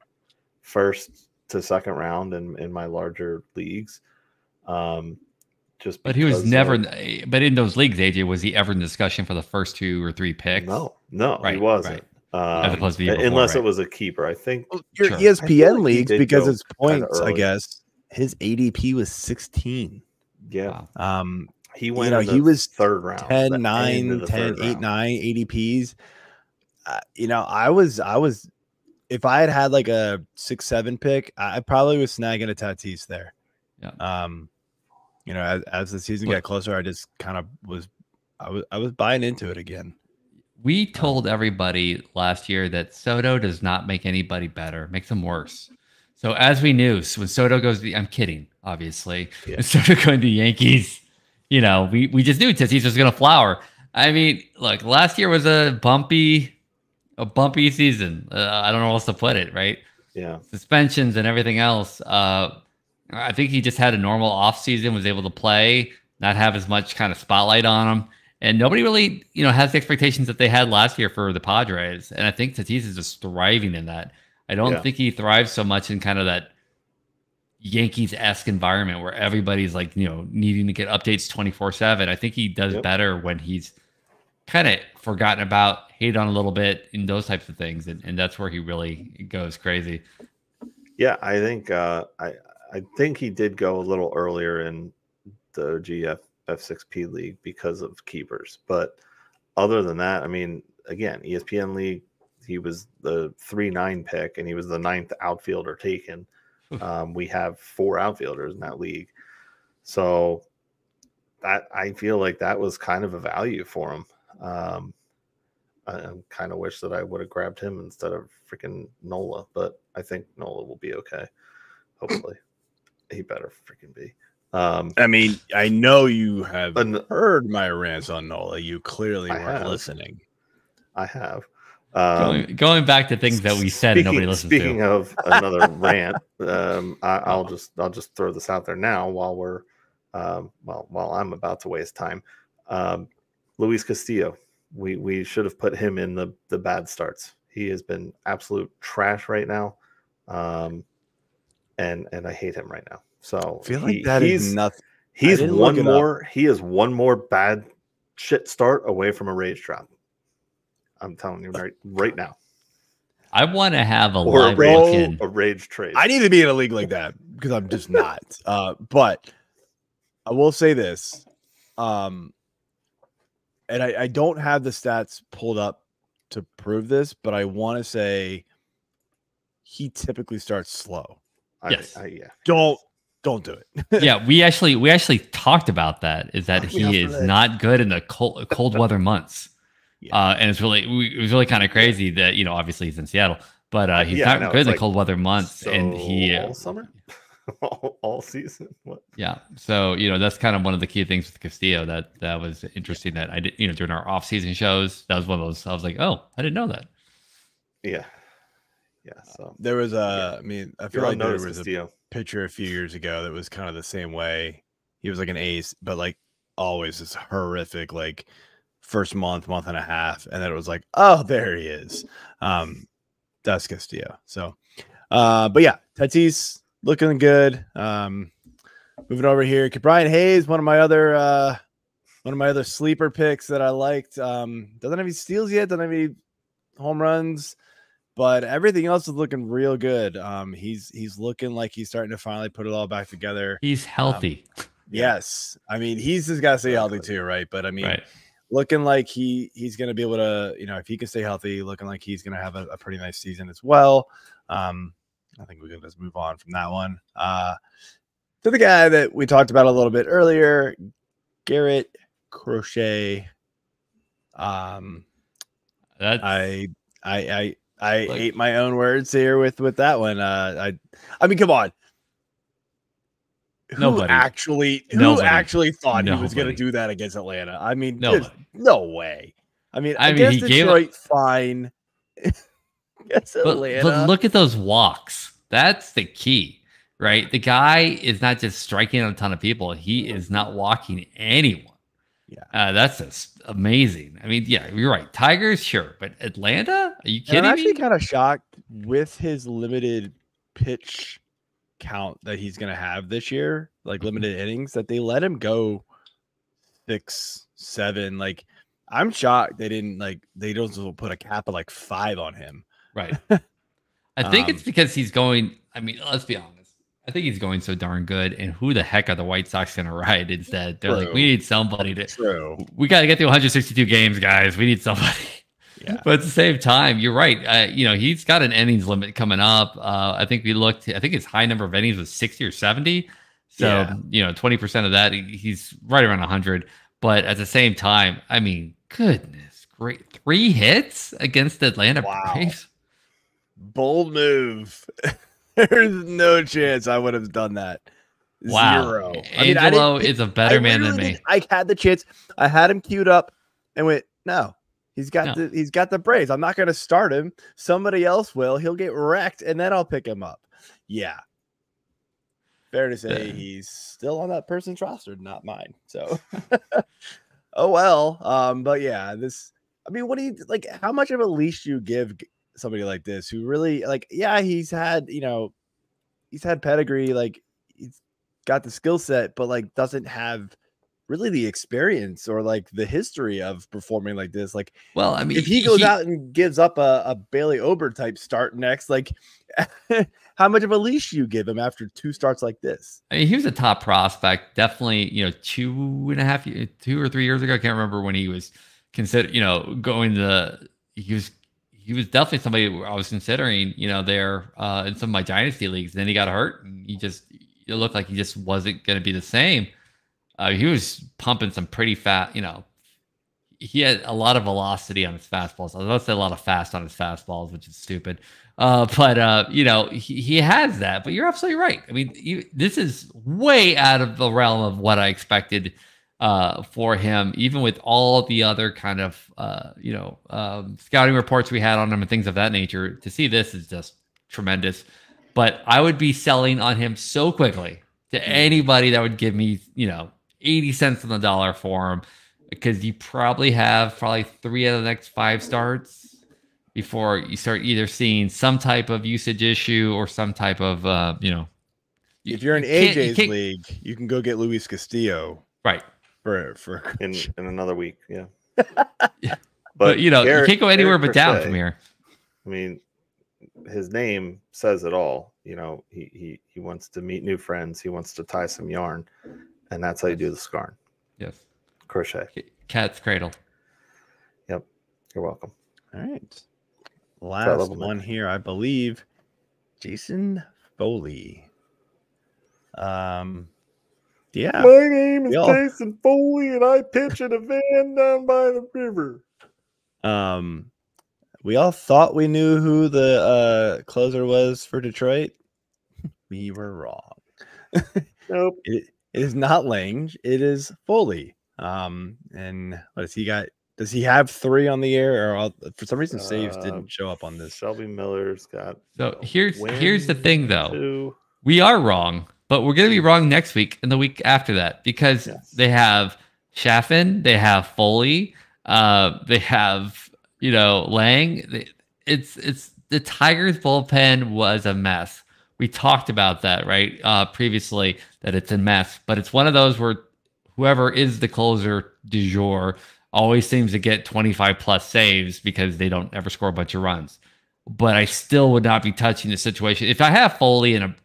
first to second round in in my larger leagues um just But he was never. of- But in those leagues, AJ, was he ever in discussion for the first two or three picks? no, no, he wasn't. As Um, opposed to before, unless it was a keeper. I think Well, Your Sure. ESPN like leagues did because it's points, I guess. His ADP was 16. yeah, Wow. Um, he went. you know, he was third round, 10, 9, end of the 10, 8, round. 9 ADPs. Uh, you know, I was, I was, if I had had like a six, seven pick, I I probably was snagging a Tatis there. Yeah. Um, you know, as, as the season Look- got closer, I just kind of was, I was, I was buying into it again. We told everybody last year that Soto does not make anybody better, makes them worse. So as we knew, so when Soto goes, to the, I'm kidding, obviously. Yeah. When Soto <laughs> going to the Yankees, you know, we we just knew Tatis was going to flower. I mean, look, last year was a bumpy, a bumpy season. Uh, I don't know else to put it, right? Yeah, suspensions and everything else. Uh, I think he just had a normal offseason, was able to play, not have as much kind of spotlight on him, and nobody really, you know, has the expectations that they had last year for the Padres. And I think Tatis is just thriving in that. I don't Yeah. think he thrives so much in kind of that Yankees esque environment where everybody's like, you know, needing to get updates twenty four seven. I think he does Yep. better when he's kind of forgotten about, hate on a little bit in those types of things, and, and that's where he really goes crazy. yeah. I think uh, I I think he did go a little earlier in the GF F6P league because of keepers, but other than that, I mean, again, ESPN league, he was the three nine pick, and he was the ninth outfielder taken. Um, we have four outfielders in that league, so that I feel like that was kind of a value for him. Um, I, I kind of wish that I would have grabbed him instead of freaking Nola, but I think Nola will be okay. Hopefully, he better freaking be. Um, I mean, I know you have An- heard my rants on Nola. You clearly I weren't have. listening. I have. Um, going, going back to things that we said and nobody speaking- listened Speaking to. of another <laughs> rant, um, I, I'll just I'll just throw this out there now while we're um, while while I'm about to waste time. Um, Luis Castillo, we we should have put him in the the bad starts. He has been absolute trash right now, um, and and I hate him right now. So I feel like he- that he's is nothing. he's one it up. more he is one more bad shit start away from a rage drop. I'm telling you right right now. I want to have a Or a rage, look-in. a rage trade. I need to be in a league like that because I'm just not. <laughs> Uh, but I will say this, um, and I, I don't have the stats pulled up to prove this, but I want to say he typically starts slow. I, Yes. I, yeah. Don't don't do it. <laughs> yeah, we actually we actually talked about that. Is that he is that. not good in the cold cold <laughs> weather months. Yeah. Uh, and it's really we, it was really kind of crazy that you know obviously he's in Seattle, but uh, he's Yeah, not know, good in it's the cold weather months, and he all summer, <laughs> all, all season. What? yeah. So you know that's kind of one of the key things with Castillo that that was interesting that I did you know during our off season shows that was one of those I was like oh I didn't know that Yeah, yeah. So There was a, I mean, I feel you're like there was a picture a few years ago that was kind of the same way. He was like an ace, but like always this horrific, like first month, month and a half, and then it was like, oh, there he is. Um, that's Castillo. So, uh, but yeah, Tatis looking good. Um, moving over here, Ke'Bryan Hayes, one of my other, uh, one of my other sleeper picks that I liked. Um, doesn't have any steals yet, doesn't have any home runs but everything else is looking real good. Um, he's he's looking like he's starting to finally put it all back together. he's healthy Yes, I mean he's just got to stay healthy too, right? But I mean, right looking like he he's going to be able to, you know, if he can stay healthy, looking like he's going to have a, a pretty nice season as well. Um, I think we can just move on from that one. Uh, to the guy that we talked about a little bit earlier, Garrett Crochet. Um, that's I I I I Like- ate my own words here with with that one. Uh, I I mean, come on. Who Nobody. actually who Nobody. actually thought he was going to do that against Atlanta? I mean, Nobody. no way. I mean, I mean, gave Detroit, fine. <laughs> against but, Atlanta, but look at those walks. That's the key, right? The guy is not just striking a ton of people; he is not walking anyone. Yeah. uh, that's just amazing. I mean, yeah, you're right. Tigers, sure, but Atlanta? Are you And kidding I'm actually me? kind of shocked with his limited pitch count that he's going to have this year, like limited innings, that they let him go six, seven. Like, I'm shocked they didn't like they don't put a cap of like five on him. Right. <laughs> I think um, it's because he's going. I mean, let's be honest. I think he's going so darn good. And who the heck are the White Sox going to ride instead? They're True. like, we need somebody to. True. We got to get to 162 games, guys. We need somebody. Yeah. <laughs> But at the same time, you're right. Uh, you know, he's got an innings limit coming up. Uh, I think we looked. I think his high number of innings was 60 or 70. So yeah. you know, 20 percent of that, he's right around 100. But at the same time, I mean, goodness, great three hits against the Atlanta wow. Braves. Bold move. <laughs> There's no chance I would have done that. Wow. Zero. Angelo I mean, I is a better I man than me. I had the chance. I had him queued up and went, no, he's got no. the he's got the Braves. I'm not gonna start him. Somebody else will. He'll get wrecked, and then I'll pick him up. Yeah. Fair to say yeah. he's still on that person's roster, not mine. So <laughs> oh well. Um, but yeah, this I mean, what do you like? How much of a leash do you give somebody like this who really like yeah he's had you know he's had pedigree like he's got the skill set but like doesn't have really the experience or like the history of performing like this. Like well i mean if he goes he, out and gives up a, a bailey ober type start next like <laughs> how much of a leash you give him after two starts like this? I mean he was a top prospect definitely you know two and a half two or three years ago i can't remember when he was considered you know going the he was he was definitely somebody I was considering, you know, there uh, in some of my dynasty leagues. And then he got hurt, and he just it looked like he just wasn't going to be the same. Uh, he was pumping some pretty fast, you know. He had a lot of velocity on his fastballs. I was about to say a lot of fast on his fastballs, which is stupid. Uh, but uh, you know, he, he has that. But you're absolutely right. I mean, you, this is way out of the realm of what I expected uh, for him, even with all the other kind of uh, you know um, scouting reports we had on him and things of that nature. To see this is just tremendous. But I would be selling on him so quickly to anybody that would give me you know eighty cents on the dollar for him because you probably have probably three of the next five starts before you start either seeing some type of usage issue or some type of uh, you know. If you're in AJ's league, you can go get Luis Castillo. Right for for <laughs> in in another week. Yeah. <laughs> yeah. But, but, you know, Eric, you can't go anywhere Eric but down from here. I mean, his name says it all. You know, he he he wants to meet new friends. He wants to tie some yarn, and that's how you do the scarn. Yes. Crochet. Cat's cradle. Yep. You're welcome. All right. Last one here, I believe. Jason Foley. Um, yeah. My name is Jason Foley, and I pitch in a van down by the river. Um, we all thought we knew who the uh, closer was for Detroit. <laughs> we were wrong. Nope. it, it is not Lange. It is Foley. Um, and what does he got? Does he have three on the air, or all, for some reason saves uh, didn't show up on this? Shelby Miller's got. So here's here's the thing, though. Two. We are wrong but we're going to be wrong next week and the week after that because yes. they have Chafin, they have Foley, uh, they have you know Lange. It's it's the Tigers bullpen was a mess. We talked about that right uh, previously that it's a mess, but it's one of those where whoever is the closer du jour always seems to get 25 plus saves because they don't ever score a bunch of runs. But I still would not be touching the situation if I have Foley in a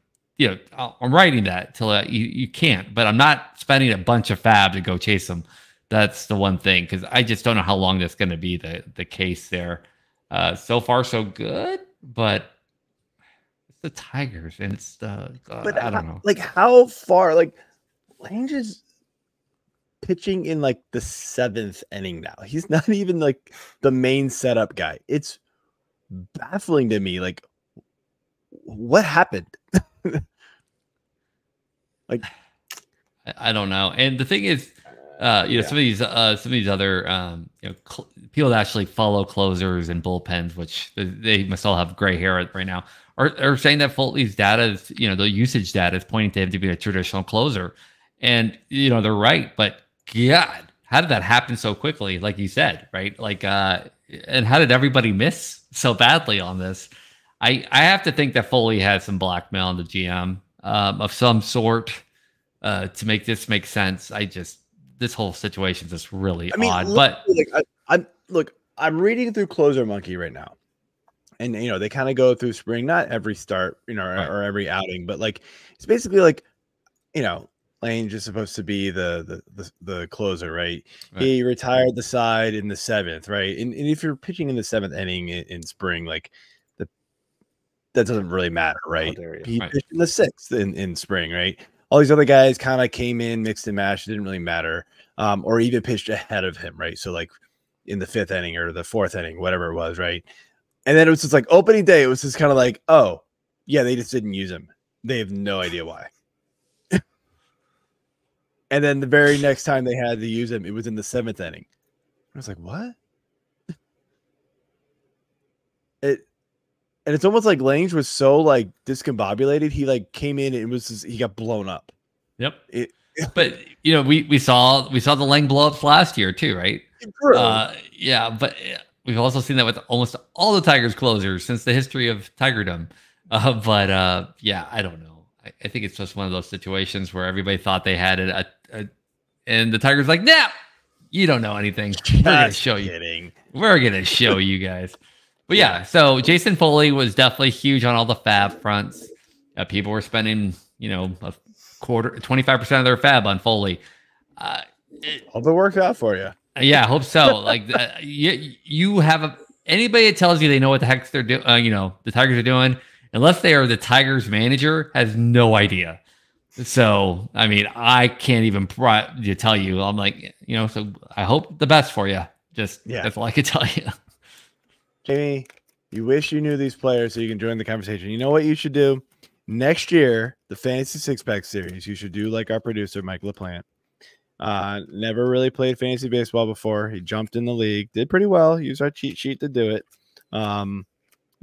you know, I'm writing that till uh, you, you can't, but I'm not spending a bunch of fab to go chase them. That's the one thing because I just don't know how long that's going to be the the case there. Uh, so far, so good, but it's the Tigers, and it's the uh, but I don't know. Like how far? Like Lange is pitching in like the seventh inning now. He's <laughs> not even like the main setup guy. It's baffling to me. Like, what happened? <laughs> Like, I don't know. And the thing is, uh, you know, yeah. some of these, uh, some of these other, um, you know, cl- people that actually follow closers and bullpens, which they must all have gray hair right now, are, are saying that Foley's data is, you know, the usage data is pointing to him to be a traditional closer. And, you know, they're right. But God, how did that happen so quickly? Like you said, right? Like, uh, and how did everybody miss so badly on this? I, I have to think that Foley had some blackmail on the GM um, of some sort uh, to make this make sense. I just this whole situation is just really I mean, odd. But like, I, I'm look, I'm reading through Closer Monkey right now, and you know they kind of go through spring, not every start, you know, or, Right. or every outing, but like it's basically like, you know, Lane just supposed to be the the the, the closer, right? Right. He retired the side in the seventh, right? And, and if you're pitching in the seventh inning in, in spring, like that doesn't really matter, right? He Right. pitched in the sixth in, in spring, right? All these other guys kind of came in, mixed and matched. It didn't really matter. Um, or even pitched ahead of him, right? So like in the fifth inning or the fourth inning, whatever it was, right? And then it was just like opening day, it was just kind of like, oh, yeah, they just didn't use him. They have no idea why. <laughs> and then the very next time they had to use him, it was in the seventh inning. I was like, what? <laughs> It and it's almost like Lange was so like discombobulated. He like came in and it was just, he got blown up. yep. It, <laughs> But you know, we we saw we saw the Lange blowups last year too, right? True. Uh, yeah, but we've also seen that with almost all the Tigers closers since the history of Tigerdom. <laughs> Uh, but uh, yeah, I don't know. I, I think it's just one of those situations where everybody thought they had it, a, a, and the Tigers like, nah, you don't know anything. We're gonna show you. We're gonna show you guys. But yeah, so Jason Foley was definitely huge on all the fab fronts. Uh, people were spending, you know, a quarter, twenty five percent of their fab on Foley. Uh, it- Hope it worked out for you. yeah, I hope so. Like uh, you, you have a anybody that tells you they know what the heck they're doing, uh, you know, the Tigers are doing, unless they are the Tigers manager, has no idea. So, I mean, I can't even to tell you. I'm like, you know, so I hope the best for you. Just Yeah. that's all I can <laughs> tell you. Jamie, you wish you knew these players so you can join the conversation. You know what you should do? Next year, the Fantasy Six Pack Series, you should do like our producer, Mike LaPlante. Uh, never really played fantasy baseball before. He jumped in the league, did pretty well, used our cheat sheet to do it. Um,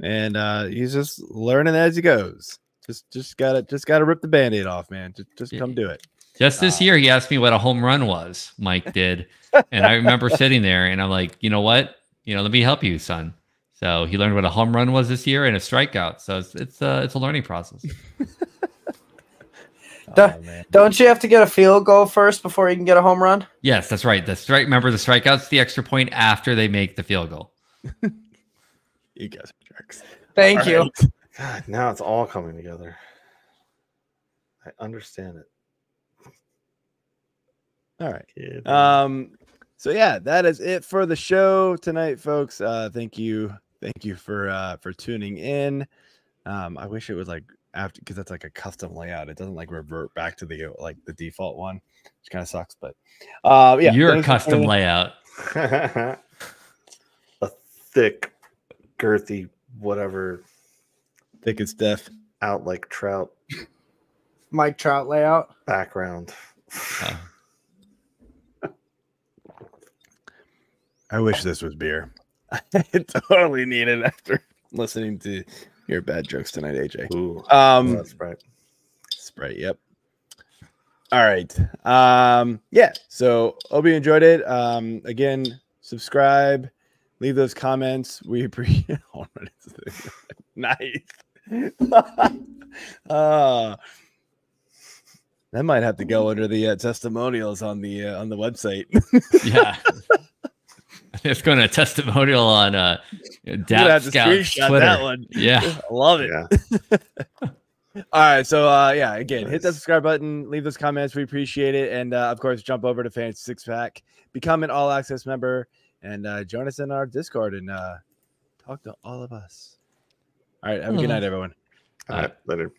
and uh, he's just learning as he goes. Just just gotta just gotta rip the band-aid off, man. Just just come do it. Just this Uh, year, he asked me what a home run was. Mike did, <laughs> and I remember sitting there, and I'm like, you know what? You know, let me help you, son. So he learned what a home run was this year and a strikeout. So it's it's uh, it's a learning process. <laughs> Oh. Don't you have to get a field goal first before you can get a home run? Yes, that's right. The strike. Remember, the strikeout's the extra point after they make the field goal. <laughs> You guys are jerks. Thank All you. right. God, now it's all coming together. I understand it. All right. Kid. Um, so yeah, that is it for the show tonight, folks. Uh, thank you, thank you for uh for tuning in. Um, I wish it was like after because that's like a custom layout. It doesn't like revert back to the like the default one, which kind of sucks. But uh, yeah, Your thanks for custom tuning layout. <laughs> a thick, girthy, whatever, thick as death. out like trout Mike Trout layout. background. Uh, <laughs> I wish this was beer. <laughs> I totally need it after listening to your bad jokes tonight, AJ. Ooh, Um, that's right. Sprite. Yep. All right. Um, yeah. So hope you enjoyed it. Um, again, subscribe, leave those comments. We <laughs> appreciate. Hold <laughs> nice. uh, that might have to go under the uh, testimonials on the uh, on the website. yeah. <laughs> It's going to testimonial on uh, Dap Scout's Twitter. That one. <laughs> Yeah, <laughs> I love it. Yeah. All right, so uh, yeah, again, nice. hit that subscribe button, leave those comments, we appreciate it, and uh, of course, jump over to Fans Six Pack, become an all access member, and uh, join us in our Discord and uh, talk to all of us. All right, have a good mm-hmm. night, everyone. All right, later.